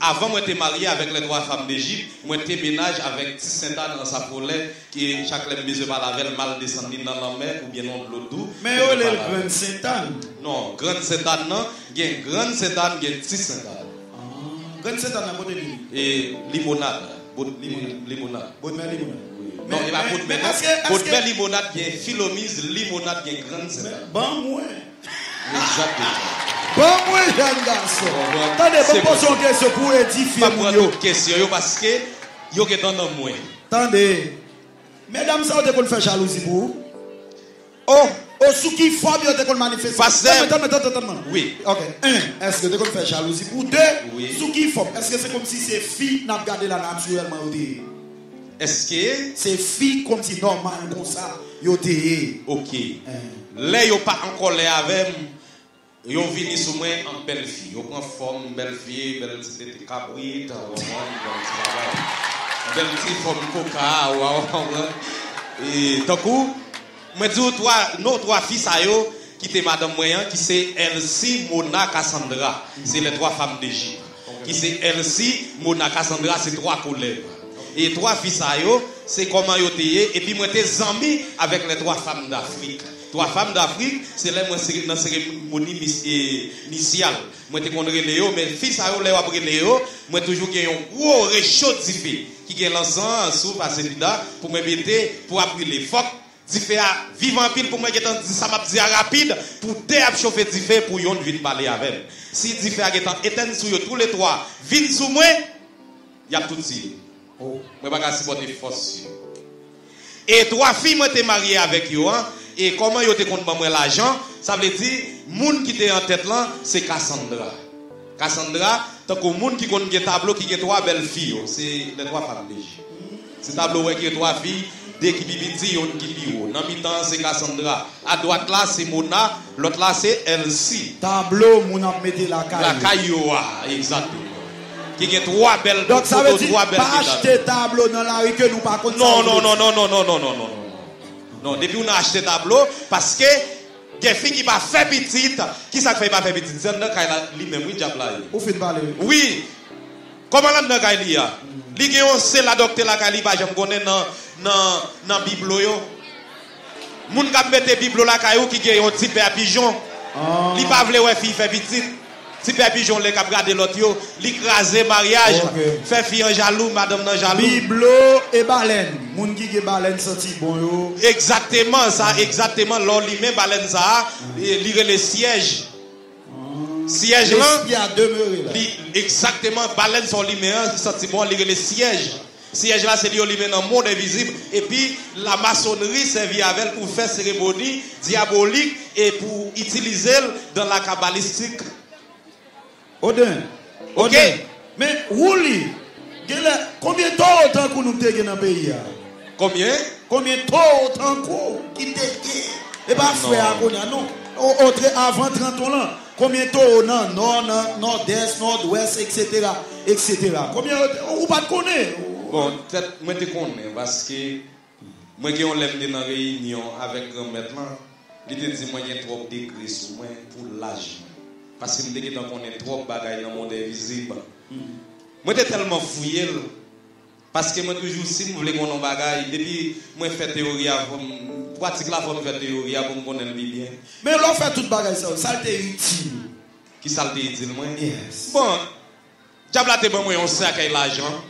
avant, moi, j'étais marié avec les trois femmes d'Égypte. Moi, j'étais ménage avec Saint-Anne dans sa polette, qui chaque mise par la mal descendu dans la mer ou bien dans l'eau douce. Mais où est le grand Saint-Anne Non, grand Saint-Anne, non. Il y a grand Saint-Anne, il y a petit Saint-Anne. Et limonade. Limonade. Bonne limonade. Non, il va que- faire limonade, il y a philomise, limonade, il y a grande. Bon, moi. Exactement. Bon, moi, jeune garçon. Attendez, bon, pose une question pour édifier yo. toute question, parce que qui est dans. Attendez. Mesdames, ça, vous avez fait jalousie pour vous? Oh, Osuki fort bien qu'on manifeste. Pasteur. Attends, attends, attends, Oui. Ok. Un, est-ce que tu fait jalousie Ou deux, oui. Suki. Est-ce que c'est comme si ces filles n'a regardé là naturellement Est-ce que? Ces filles comme si normal comme ça yo OK. Là yo pas en colère avec Yo vini sou mwen an bel fi. Yo pren form bel fi, bel tete kabrit, bel ti form koka, waw. Et, tant coup, moi dis toi, nos trois filles ça qui était madame moyen qui c'est Elsie, Mona, Cassandra. C'est les trois femmes d'Égypte. Qui c'est Elsie, Mona, Cassandra, c'est trois collègues. Et trois filles ça c'est comment te yé. et puis moi t'es amis avec les trois femmes d'Afrique. Trois femmes d'Afrique, c'est là moi dans cérémonie mis- eh, initiale. Moi contre les yo, mais ça yo les après yo, moi toujours gagne un gros réchaud qui gagne l'encens sous passer là pour me pour appuyer les phoques Diffé a vivant en pile pour moi qui est ça m'a dit rapide pour te chauffer Diffé pour yon vinn parler avec. Si Diffé a étant éteint sur tous les trois, vinn sous moi, y a tout si. Oh. Moi pas supporter force. sur yo. Et trois filles moi t'es marié avec yo hein, et comment yo te compte moi l'argent, ça veut dire moun qui était en tête là, c'est Cassandra. Cassandra, tant que moun qui connaît un tableau qui a trois belles filles, yo, c'est les trois femmes. C'est tableau qui a trois filles, deux qui bibiti, une qui pio. Dans mi-temps, c'est Cassandra. À droite là, c'est Mona, l'autre là, c'est Elsie. Tableau, mon a mis la caille. La Kayoa, exactement. Qui a trois belles Donc ça veut dire trois belles pas acheter tableau dans la rue que nous par contre. Non, non, non, non, non, non, non, non, non, non. Depuis on a acheté tableau, parce que des filles qui pas fait petite, qui ça fait pas fait petite, c'est dans le lui-même, oui, diable là. Vous faites parler. Oui. Comment là dans? Li gen yon se la dokte la kaliba jem konen nan, nan, nan biblo yo. Moun kap mette biblo la kayo ki gen yon tipe apijon. Oh. Li pa vle we fi. Tipe apijon le kap gade lot yo. Mariage. Okay. Fi yon madame nan jalou. Biblo e balen. Moun ki gen balen soti bon yo. Exactement sa, exactement. Li men balen sa, li le. Siège là? Exactement, baleine sont limées, sentiment, li le siège. Siège là, c'est li limé dans le monde invisible. Et puis, la maçonnerie servit avec elle pour faire cérémonie diabolique et pour utiliser dans la kabbalistique. Odin. Ok. Mais Wouli, combien de temps autant que nous te dans le pays là? Combien? Combien de temps autant que qui te Et pas frère non. Au- au très- Avant 30 ans. Combien de temps non, nord, nord, nord-est, nord-ouest, etc. etc. Combien ou pas de connaître? Bon, peut-être, moi, je connais parce que moi, qui on l'aime dans une réunion avec grand-mère là, il te dit, moi, a trop d'écrits sur moi pour l'âge. Parce que je me dis qu'on connaît trop de bagailles dans le monde invisible. Moi, je tellement fouillé. Parce que moi, toujours, si je voulais qu'on ait bagaille, depuis moi, je fais théorie avant, pratique la forme faire théorie avant me connaître bien. Mais l'on fait toute bagaille ça, ça t'est utile. Qui ça le dit, moi? Yes. Bon, Diable a te bon moi on sait quel l'argent.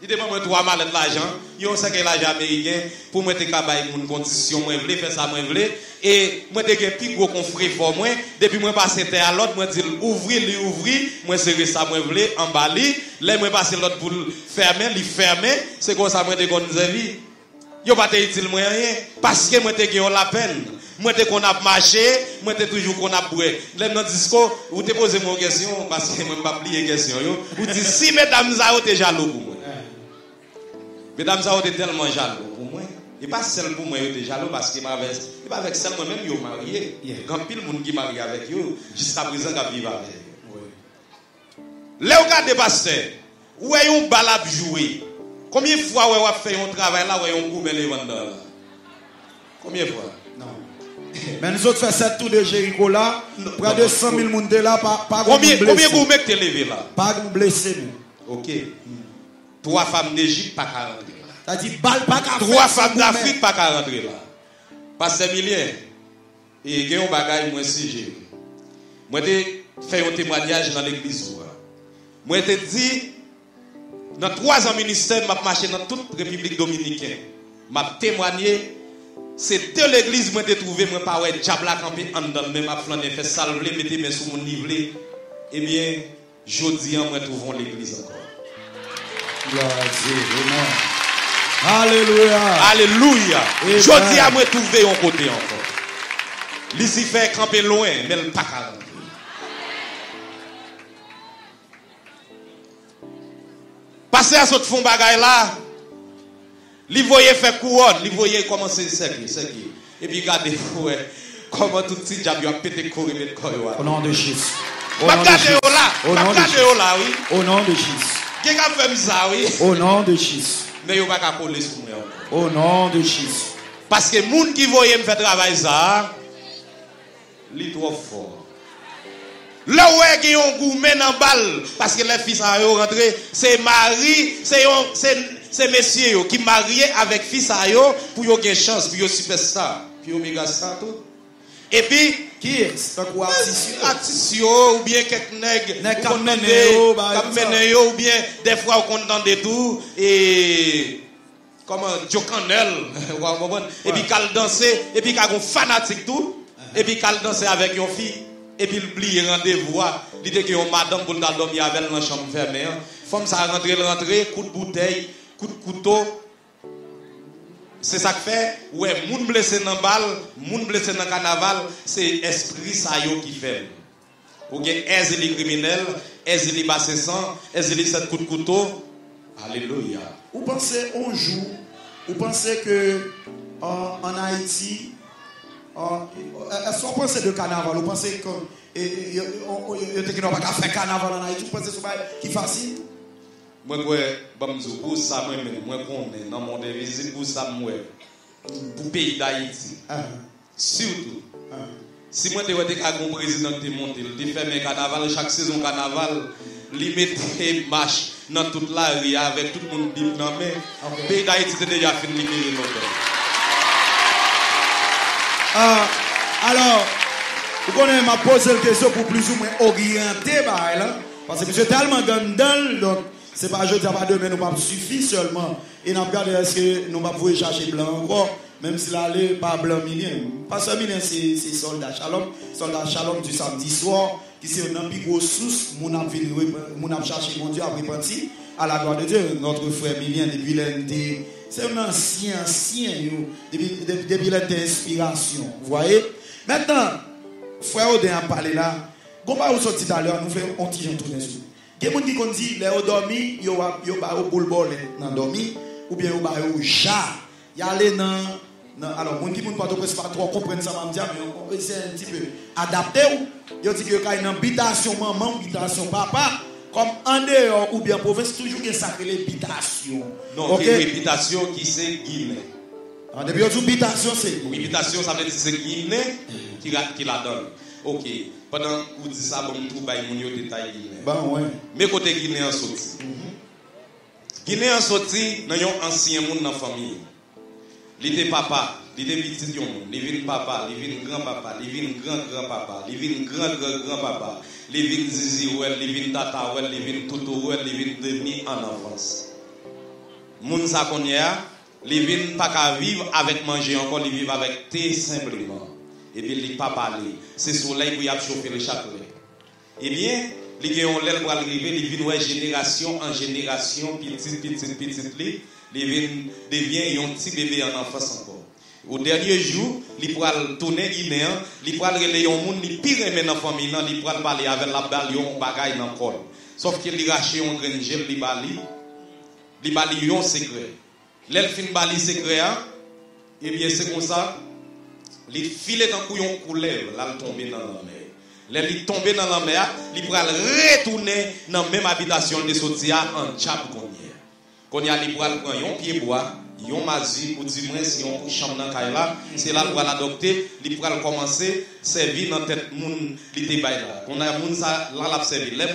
Il te bon moi trois mallettes l'argent. Yo sait quel l'argent américain pour moi te cabaye mon condition moi vle faire ça moi vle et moi te gen plus gros confrère pour moi depuis moi passer terre à l'autre moi dire ouvrir lui ouvrir moi serrer ça moi vle emballer là moi passer l'autre pour fermer lui fermer c'est comme ça moi te vie. Yo pas te utile moi rien parce que moi te gen la peine. Moi te qu'on a marché, moi te toujours qu'on a brûlé. Là dans disco, ou te poser mon question parce que moi pas oublier question yo. Ou dit si mesdames ça te jaloux pour moi. Mesdames ça te tellement jaloux pour moi. Et pas seul pour moi yo te jaloux parce que pas avec et pas avec seul moi même yo marié. Grand pile monde qui marié avec yo jusqu'à présent qui vivre avec. Là au garde pasteur, où est un balab joué? Combien de fois ouais on fait un travail là où est un gourmet les vendeurs là? Combien de fois? Non. Mais nous autres faisons sept tours de Jéricho là, près de 100 000 personnes là, pas Combien de gourmet que t'es levé là? Pas de blessés. nous. OK. Trois femmes d'Égypte pas qu'à rentrer là. Ça dit balle pas qu'à Trois femmes ça, d'Afrique pas qu'à rentrer là. Pasteur Milien. Et il y a un bagage moi si j'ai. Moi j'ai fait un témoignage dans l'église. Moi j'ai dit dans trois ans ministère m'a marché dans toute République dominicaine. m'a témoigné c'est de l'église moi t'ai trouvé moi pas ouais diable campé en dedans même a flané fait salver mettez mes sous mon nivelé eh bien jodi moi trouvons l'église encore Gloire à Dieu. Alléluia. Alléluia. Jodi à moi trouver un côté encore. Lucifer campé loin, mais le pas qu'à Passer à ce fond bagaille là, li voyait faire couronne, li voyait commencer cercle, cercle. Et puis regardez ouais, comment tout petit diable a pété courir mettre corps. Au nom de Jésus. Au nom de Jésus. au nom de Jésus. au nom de Jésus. Quelqu'un fait ça oui, Au nom de Jésus. mais yo pas coller sur moi. encore. Au nom de Jésus. Parce que moun qui voyait me faire travail ça, li trop fort. Là où est qui ont gourmet dans balle parce que les fils à yo rentré, c'est mari, c'est yon- c'est c'est messieurs qui marié avec fils à pour yo gen chance, pour yo superstar, pour méga star tout. Et puis Qui est ce quoi artistes yo, ou bien quelques nègres ou bah, ou bien des fois [laughs] on compte des tout et Cannell. Vous comprenez? et puis qu'elle danser et puis qu'elle fanatique tout et puis qu'elle danser avec une fille et puis il oublie rendez-vous dit que une madame pour le dormir avec dans la chambre fermée hein. femme ça rentrer rentrer coup de bouteille coup de couteau c'est ça que fait, ouais, moun blessé dans balle, moun blessé dans carnaval, c'est esprit ça qui fait. Ou bien est les criminels, est les bassé sang, est les sept coups de couteau? Alléluia. Vous pensez un jour, vous pensez que en Haïti, est-ce qu'on pense de carnaval Vous pensez que et, et, on- on- on- on- on n'a pas faire carnaval en Haïti Vous pensez que c'est facile Moi, bamzou, pour ça, moi, moi, connais, dans mon visite, pour ça, moi, pour le pays d'Haïti, Ah, surtout. ah. Si moi, je suis un président qui monté, il fait un carnaval, chaque saison carnaval, il mettait marche dans toute la rue avec tout le monde le pays d'Haïti c'est déjà fini. Ah, alors, vous connaissez, m'a posé la question pour plus ou moins orienter, bah, là, parce que monsieur tellement gandal, donc, c'est pas jeudi, pas demain, nous pas suffit seulement. Et nous regardé est-ce que nous pas pouvoir chercher blanc encore, même s'il allait pas blanc milien. Parce que c'est soldat shalom, soldat shalom du samedi soir, qui c'est une plus grosse source, mon a cherché mon Dieu à repentir à la gloire de Dieu. Notre frère milien, depuis l'NT, c'est un ancien, ancien, depuis, depuis, depuis l'NT inspiration. Vous voyez? Maintenant, frère Odin a parlé là, comme vous sorti tout à l'heure, nous faisons un petit tourner sur. Il y a des gens qui ont dit, les dormi, ils ont ba au boule bol dormi, ou bien ils ont au chat. Il y a les dans alors, les gens qui ne pas pas trop comprendre ça, dit, mais on essayer un petit peu adapter. Ils ont il y a une habitation maman, habitation papa, comme en dehors ou bien province, toujours il y a sacré l'habitation. Non, Ok? okay. réputation qui c'est Guinée. Ah, Depuis que habitation, c'est. Ça veut dire que c'est Guinée qui la, qui la donne. Ok, pendant que vous dites ça, bon, tout bail mon yo détail Guinée. Bon, ouais. Mais côté Guinée en sorti. Guinée en sorti, dans un ancien monde dans la famille. Il était papa, il était petit monde, il papa, il grand-papa, il grand-grand-papa, il grand-grand-grand-papa, il vient zizi ouel, il vient tata ouel, il vient toto ouel, il vient demi en enfance. Moun sa a, il vient pas qu'à vivre avec manger encore, il vivre avec thé simplement. Et puis il pas parler. C'est soleil y a chauffer le chapelet. Eh bien, les gens ont l'air pour arriver, les viennent ouais, génération en génération, petit, petit, petit, petit, les viennent devient un petit bébé en enfance encore. Au dernier jour, ils pourront tourner guinéen, relayer un monde, ils pire famille, parler avec la balle, ils ont bagaille dans. Sauf un gel, ils bali, un secret. L'elfine bali secret, hein, eh bien c'est comme ça, il filet en couillon couleur, là, il tombe dans la mer. Il tombe dans la mer, il pourra dans la même habitation de Sotia en Tchap il pourra prendre un pied bois, un mazi, ou du moins, si on chambre dans Kaila, c'est là pour l'adopter, il pourra commencer à servir dans tête moun li te bay a moun là l'a servi. Là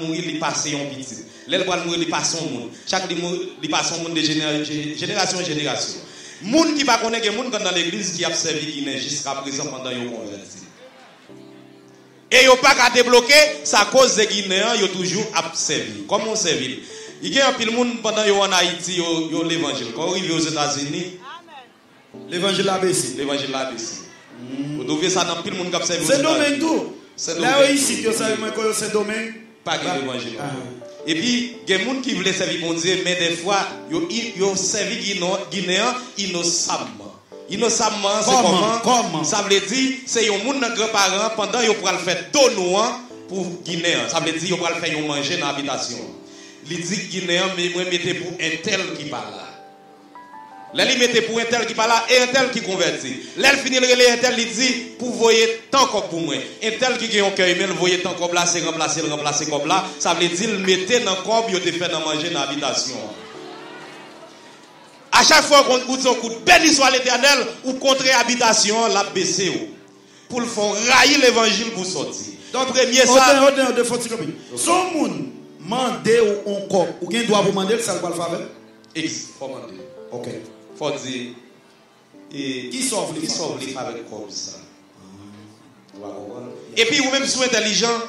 moun passe un petit. Là pourra mourir, il passe un moun. Chaque di il passe un moun de géné- génération en génération. Moun qui pas connaître moun dans l'église qui a servi Guinée jusqu'à présent pendant yon converti. Et yo pas qu'à débloquer, ça cause des Guinéens, yo toujours à servir. Comment on servir? Il y a un pile monde pendant yo en Haïti, yo, yo l'évangile. Quand arrive aux États-Unis, L'évangile ABC. L'évangile ABC. Vous trouvez ça dans pile monde qui observe. C'est domaine tout. C'est Là ici, tu sais moi quoi c'est domaine. Pas de l'évangile. Ah. Et puis, il y a des gens qui voulaient servir bon Dieu, mais des fois, ils ont servi Guinéen Guinéen innocemment. Innocemment, c'est Comment? comment? Ça veut dire, c'est un monde dans grands-parents pendant qu'ils le faire tonouan pour Guinéen. Ça veut dire, ils pourraient le faire manger dans l'habitation. Il dit Guinéen, mais moi, mettez pour un tel qui parle là. Là, il mettait pour un tel qui parle là et un tel qui convertit. Là, il finit le un tel, il dit, pour voyer tant comme pour moi. Un tel qui a un cœur, le voyer tant comme là, c'est remplacer, remplacer comme là. Ça veut dire, le mettez dans le corps, il te fait dans manger dans l'habitation. À chaque fois qu'on goûte son coup de béni soit l'éternel, ou contre habitation, la baissé. ou. Pour le faire railler l'évangile pour sortir. Donc, premier ça. Son monde mandé ou encore, ou bien doit vous demander ça va le faire avec. X, faut demander. OK. Faut dire. Et Qui sauve les Qui sauve avec comme ça. Comprendre? Et puis, vous même si vous êtes intelligent,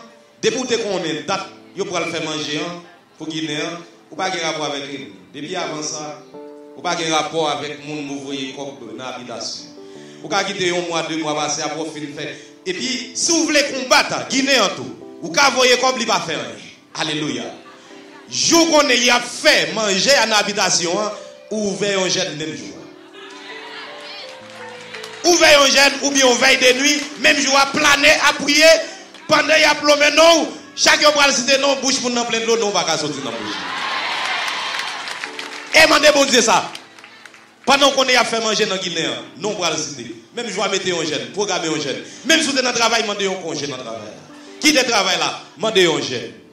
depuis que vous une date, vous pouvez le faire manger hein, pour Guinéen, vous n'avez pas de rapport avec lui. Depuis avant ça, vous n'avez pas de rapport avec le monde que vous voyez comme dans l'habitation. Vous pouvez quitter un mois, deux mois, passer à profit faire. Et puis, si vous voulez combattre Guinéen tout, vous pouvez voyer comme il va faire. rien. Alléluia. Jour qu'on y a fait manger en habitation, hein, ouvert un jeune même jour. Ou veille un jeune, ou bien on veille de nuit, même jour à planer, à prier, pendant qu'il y a plombé non, le citer non, bouche pour nous plein de l'eau, non, on va sortir dans la bouche. Et mandez bon Dieu ça. Pendant qu'on est à faire manger dans Guinée, non, on va citer. Même jour à mettre un jeune, programmer un jeune. Même si vous êtes dans travail, mandez un congé dans le travail. Qui est travail là, mandez un jeune.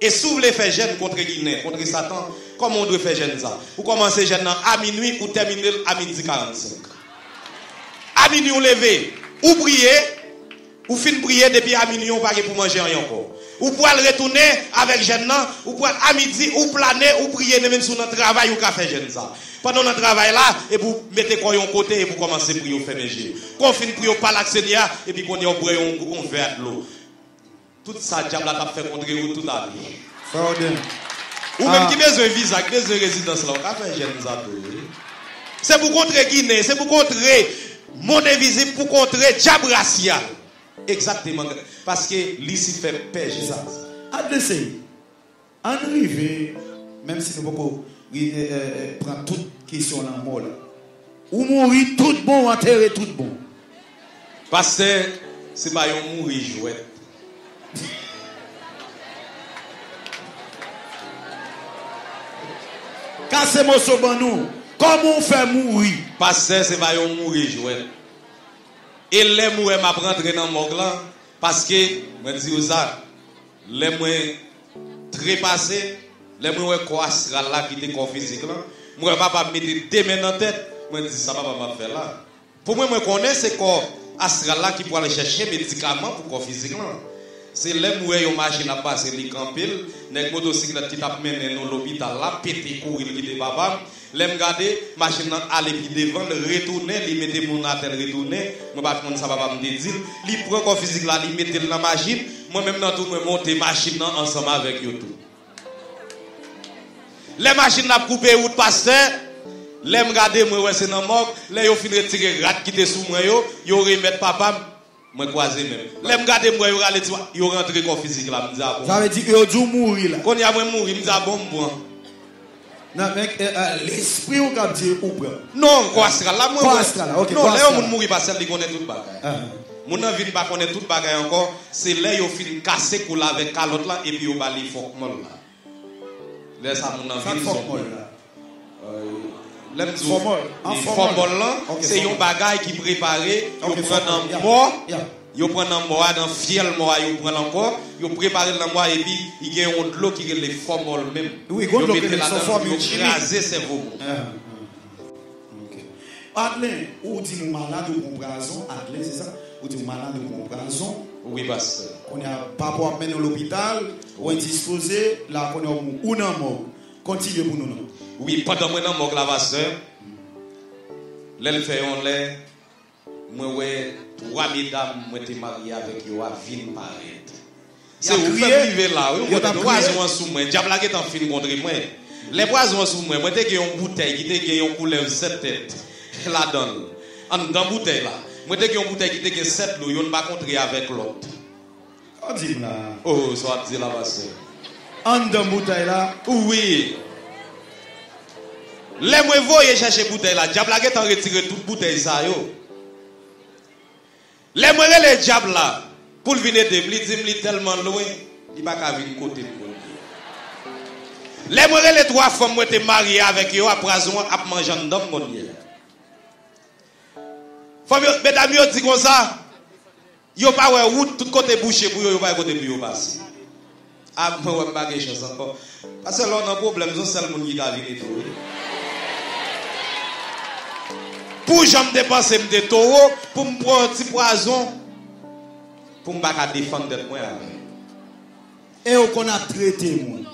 Et si vous voulez faire jeûne contre Guinée, contre Satan, comment on doit faire jeûne ça? Vous commencez jeûne à minuit ou terminez à midi 45. À minuit, on lever, ou prier, ou fin prier depuis à minuit, on pas pour manger rien encore. Ou pour aller retourner avec jeûne, ou pour à midi, ou planer, ou prier, même sur notre travail, ou faire jeûne ça. Pendant notre travail là, et vous mettez quoi côté, et vous commencez à prier, vous manger. Quand on finit prier, par Seigneur, et puis au bras, on on verre de l'eau. Tout ça, diable a fait contre vous tout à l'heure. Frère Odin. Ou Ah. même qui besoin de visa, qui besoin de résidence là, on va faire jeune ça tout. C'est pour contrer Guinée, c'est pour contrer monde invisible, pour contrer diable racial. Exactement. Parce que l'ici fait paix, Jésus. Adressez. En arrivé, même si nous pouvons euh, euh, prendre toute question mot là. Ou mourir tout bon, enterrer tout bon? Parce que c'est pas un mourir jouet. Cassez mon soban nous. Comment on fait mourir? Parce que c'est pas un mourir jouet. Et les mourir m'a rentrer dans mon là parce que dis moi trépassé, les moi quoi astral là qui était corps physique là, moi pas mettre deux mains dans la tête, moi dis ça va pas faire là. Pour moi moi connais c'est astral là qui pour aller chercher médicaments pour corps Se lè mwè e yon machin ap pase li kampil, nek motosiklet ki tap menen nou l'opital la, pete kou il ki de babam, lè m gade, machin nan ale pi devan, retounen, li mette moun atel retounen, mwen bat moun sa babam de dil, li pren kon fizik la, li mette l nan machin, mwen mèm nan tou mwen monte machin nan ansama avèk yo tou. Lè machin nan koupe ou t'pase, lè m gade mwen wè se nan mok, lè yo fin retire rat ki te sou mwen yo, yo remet papam, moi croiser même. Les me garder moi yo rale yo rentrer corps physique là, me dit bon. Ça veut dire dû mourir là. Quand y a moi mourir, me dit bon bon. Non, euh, euh, l'esprit ou cap dire ou prend. Non, quoi astral là moi. Quoi ok, Non, là astral. on mourir parce qu'il connaît tout bagaille. Ah. Mon nan vin pas tout bagaille encore, c'est là yo fin casser coula avec calotte là et puis yo bali fok mol là. Ça mon Ça là. L'aime dit Formol. En formol. formol là, Ok, c'est un formol. bagage qui préparé, yo Ok, prend formol, dans yeah, mort, yeah. yo prend dans mort dans fiel mort, yo prend encore, yo préparé dans mort et puis il y a un de l'eau qui est les formol même. Oui, yo gon de l'eau mettez qui est là-dedans, son formule yo chimique. craser cerveau. Ah, ah. Ok. Adlin, ou dit nous malade ou Adlin, c'est ça? Ou dit nous malade ou Oui, pasteur. on a pas pour amener à l'hôpital, ou indisposé, là, qu'on est ou non mort. Continue pour nous. Oui, pendant que je suis dans la pasteur, là, je fais un lait. Moi, ouais, trois mesdames, moi, j'étais marié avec eux, à vin paraître. C'est où fait privé là, oui, Il a moi, crié. oiseaux sous moi, diable est en fin contre moi. Les oiseaux sous moi, moi, j'ai une bouteille qui était une couleur sept têtes. la donne. En dans bouteille là. Moi t'ai une bouteille qui te 7 l'eau, yon pas contrer avec l'autre. On dit là. Oh, dire là pasteur. En dans bouteille là. Oui. Le mwen voye chèche bouteille la, diable la get an retire tout bouteille sa yo. Le mwen rele diable la, pou l'vine de li, di mli telman loin, li baka vin kote pou li. Le mwen rele twa fòm mwen te marye avèk yo ap razon ap manjan dom moun ye. Fòm yo, bedam yo di kon sa, yo pa wè wout tout kote bouchè pou yo, yo pa wè kote pou yo basi. Ap mwen wè bagè chè san kon. Pase lò nan problem, zon sel moun yi davine tou. Pou jan m depanse m de toro, pou m pran ti poazon, pou m baka defan det mwen avè. E ou kon a trete moun.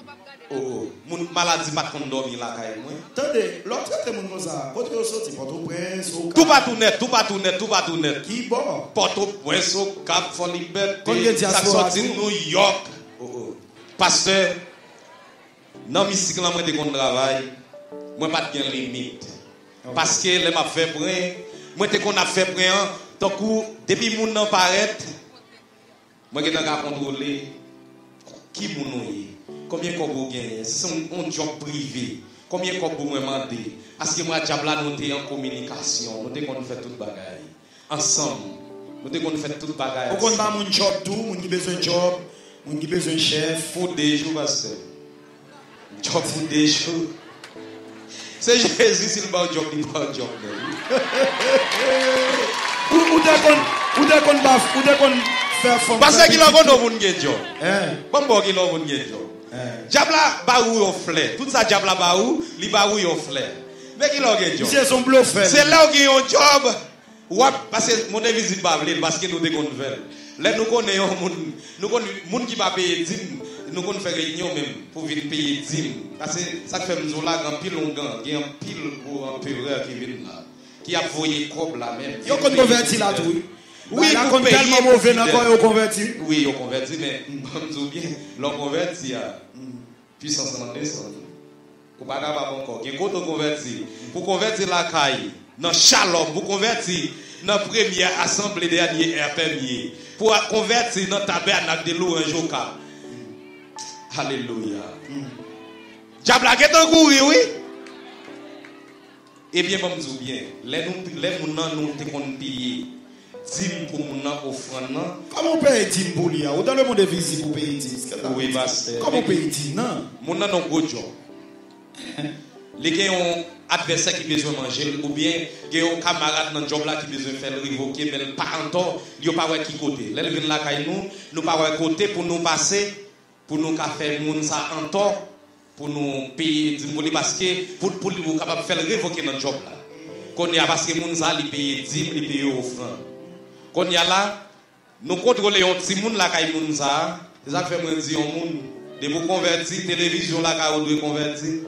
Oh, oh moun maladi pat kon domi la kay mwen. Tande, lò trete moun kon sa, pote yo soti, pote yo prens, ou kap. Tou patou net, tou patou net, tou patou net. Ki bon. Pote yo prens, ou kap, fon libet, sak soti nou yok. Oh, oh. Pase, nan misik lan mwen de kon travay, mwen pat gen limit. Parce que les m'a fait prendre, moi, te qu'on a fait prendre, tant que depuis mon nom paraît, moi, je vais contrôler qui mon nom est, combien de vous gagnez, c'est un job privé, combien de vous me demandez. Parce que moi, diable là, nous en communication, nous sommes qu'on fait toute bagaille. Ensemble, nous qu'on fait toute bagaille. Au compte pas mon job tout, mon qui besoin de job, mon qui besoin de chef. pour des jours, pasteur. Job pour des jours. C'est Jésus, s'il va au job, il va au job. Parce qu'il a un monde qui job. Hein. Bon, bon, il a un monde qui job. Diabla, ba ou yon flair. Tout ça, diabla, ba ou, li ba ou yon flair. Mais qu'il a un job. C'est son bluff. C'est là où il y a un job. Ouais, parce que mon visite pas parce que nous faire. Là nous connaissons moun, nous connaissons moun qui va payer dîme, nous connaissons faire réunion même pour venir payer dîme. Parce que ça fait nous là grand pile longan, il y a un pile un pureur qui vient là, qui a voyé cob là même. Yo kon converti là tout. Oui, kon payer tellement mauvais encore yo converti. Oui, ils ont converti, mais comme vous bien, l'ont converti à puissance en descend. Pour pas avoir encore. Qui est converti? Pour convertir la caille, dans Shalom, pour convertir dans la première assemblée dernier RPMI. Pour convertir dans le tabernacle de louange au cas. Alléluia. Diable a un courir, oui. Eh bien, bon, nous bien, les les nous, qu'on payer. Dîme pour mon offrande, non? Comment on paye 10 pour lui Ou dans le monde pour payer 10 Oui, pasteur. Comment on paye 10 Non? Mon gros job. Les gars ont adversaire qui besoin manger ou bien ils ont camarade dans job là qui besoin faire révoquer mais pas encore, ils pas qui côté. Là ils viennent là nous, nous pas côté pour nous passer pou nou ka fè moun sa an ton, pou nou peye di mouni baske, pou nou kapap fèl revoke nan job la. Konye a baske moun sa li peye dim, li peye ofran. Konye a la, nou kontrole yon ti moun la kay moun sa, se sa fè mwen di yon moun, de mou konverti, televizyon la ka ou dwe konverti,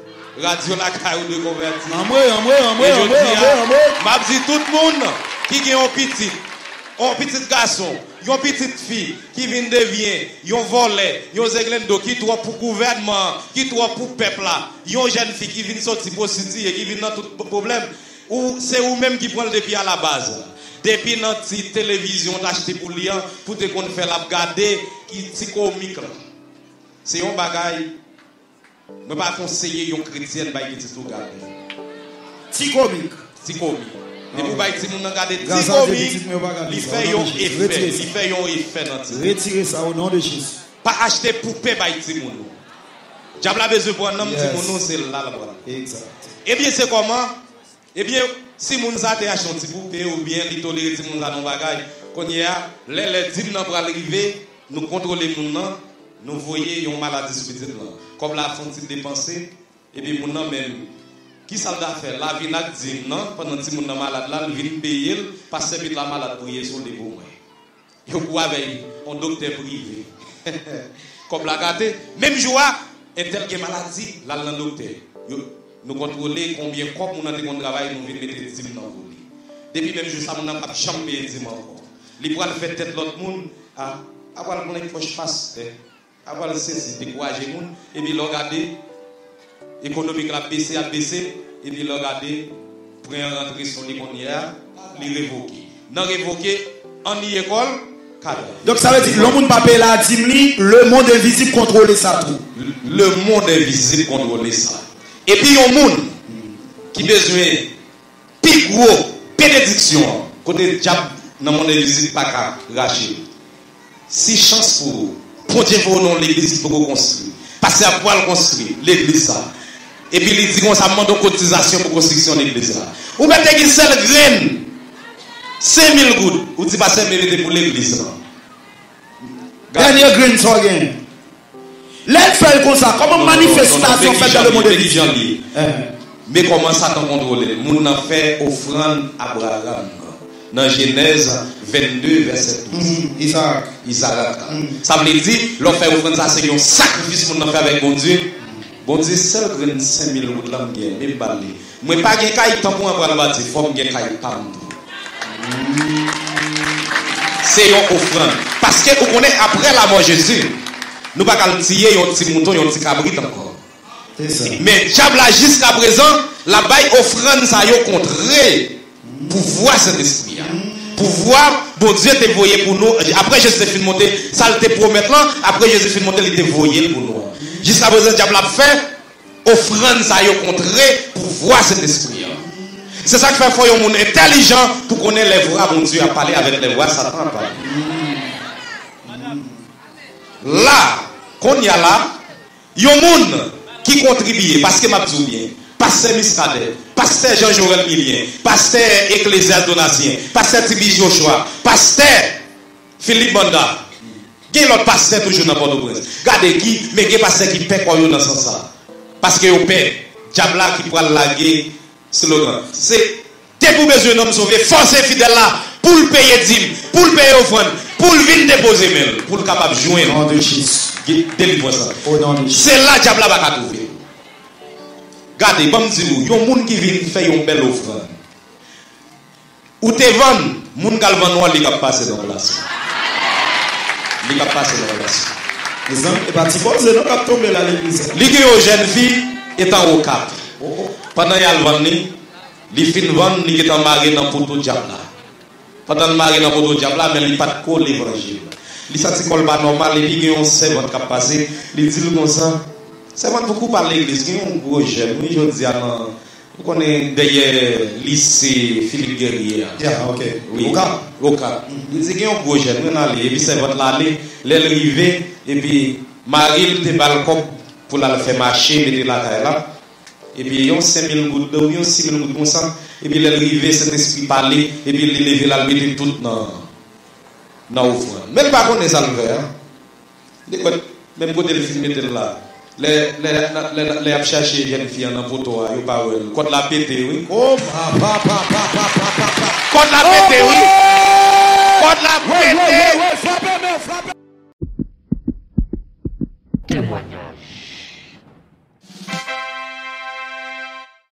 radyo la ka ou dwe konverti. Amwe, amwe, amwe, e amwe, amwe, amwe. Mabzi tout moun ki gen yon pitit, yon pitit gason, une petite fille qui vient de vient, un volet, un zeglendo qui doit pour gouvernement, qui doit pour peuple là, une jeune fille qui vient sortir prostituée, qui vient dans tout problème, ou c'est vous même qui prend le depuis à la base. Depuis notre télévision d'acheter pour lire, pour te qu'on fait la regarder, qui est comique. C'est un bagaille. Je ne pas conseiller une chrétienne bah, qui tout regarder. Ti comique. Tikomi. Et ti moun nan gade li yon nom de Jésus. effet, li fait yon effet ti. Retirez ça au nom de Jésus. Pas acheter poupée bailler ti moun. Diable a besoin pour un homme ti moun c'est là la voilà. Exact. Eh bien c'est comment? Eh bien si moun sa te achète un petit poupée ou bien li ti moun non bagay, a les les dim nan pral arriver, nous contrôler moun nan, nous voyez yon maladie. Comme la font ti dépenser, et puis moun nan même qui ça doit faire? La vie n'a dit non, pendant que mon malade il vient payer, parce que la malade pour sur les bons. Il faut avec un docteur privé. [laughs] Comme la gâte, même jour, un tel qui est maladie, le. Yo- Nous contrôlons combien de corps nous avons travail, nous venons mettre dîmes dans le lit. Depuis même jour, ça, dîmes encore. Fait tête l'autre monde, ah, avoir le passe, avoir le sens, décourager le monde, et le regarder économique la baissé, a baissé, et puis il a regardé, pour rentrer son éconière, il révoqué. Non révoqué, en y école, cadre. Donc ça veut dire, le monde la là, dimli, le monde invisible contrôle ça tout. Le monde invisible contrôle ça. Et puis, il y a un monde qui besoin plus gros bénédiction, côté diable dans le monde invisible, pas qu'à racher. Si chance pour vous, pour Dieu, pour nous, l'église, pour vous construire. Parce qu'à pouvoir construire l'église, ça. Et puis il dit qu'on ça demande cotisation pour construction de l'église. Ou bien tu as une seule graine, 5000 gouttes. Ou tu pas 5000 gouttes pour l'église. Dernière graine, ça gagne. L'aide fait comme ça, comme une manifestation non, non, faite dans le monde non, de l'église. Eh. Mais comment ça t'en contrôler Nous avons fait offrande à Abraham. Dans Genèse 22, verset 12. Mm, Isaac. Isaac. Mm. Ça veut dire, l'on fait offrande, ça c'est un sacrifice qu'on a fait avec mon Dieu. Bon Dieu, seul grain 5000 routes là, m'gagne, même balé. Moi, pas gain caille tant pour avoir le bâti, faut gagne caille pas C'est une offrande. Parce que vous connaissez, après la mort de Jésus, nous pas qu'à tirer un petit mouton, un petit cabrit encore. Mais diable jusqu'à présent, la baille offrande ça yo contré pour voir cet esprit. Hein. Pour voir, bon Dieu t'a voyé pour nous. Après fait monter, ça le te promet là. Après fait monter, il t'a voyé pour nous. Jusqu'à présent, diable a fait offrande ça yo contré pour voir cet esprit. hein. C'est ça qui fait faut un monde intelligent pour connaître les voix, bon Dieu a parlé avec les voix, Satan a parlé. Là, qu'on y a là, il y a monde qui contribue, parce que m'a bien, pasteur Miskader, pasteur Jean-Jourel Milien, pasteur Ecclésias Donatien, pasteur Tibi Joshua, pasteur Philippe Banda. Il y a l'autre pasteur toujours dans Port-au-Prince. Regardez qui, mais il y a pasteur qui paie quoi dans ce sens Parce qu'il paie. Diable qui pourra laguer slogan. C'est dès pour besoin d'hommes sauver, forcer fidèle là pour le payer dîme, pour le payer offrande, pour le venir déposer même, pour le capable de joindre. Au nom de Jésus. C'est là diable va trouver. Gade, bam di nou, yon moun ki vin fè yon bel ofran. Ou te van, moun galvan wan li kap pase nan relasyon. Li kap pase nan relasyon. E zan, e pati bon, zè nan kap tombe la l'eglise. Li ki yo jen fi, etan o kap. Panan yal van ni, li fin van, li ki tan mare nan poto diabla. Panan mare nan poto diabla, men li pat ko l'evangil. Li sa ti kol ba normal, li pi gen yon se vant kap pase, li di l kon san, ça. Servant beaucoup par l'église, qui un gros jeune, oui je dis à non. Vous connaissez derrière lycée Philippe Guerrier. Yeah, ok. Oui. Au cas. Au cas. Il dit qu'il y a un gros jeune, on allait, et puis c'est votre l'aller, l'arrivée, et puis Marie te balcon pour la faire marcher, mettre la caille là. Et puis il y a 5000 gouttes d'eau, il y a 6000 gouttes comme ça. Et puis l'arrivée, cet esprit parler, et puis il lever la mettre tout. Même pas qu'on est ça le faire. Des quoi, Même côté le film là. Les les les les a cherché jeune fille en photo, yo pas. Quand la pété oui. Oh. Quand la pété oui. Quand la pété. témoignage.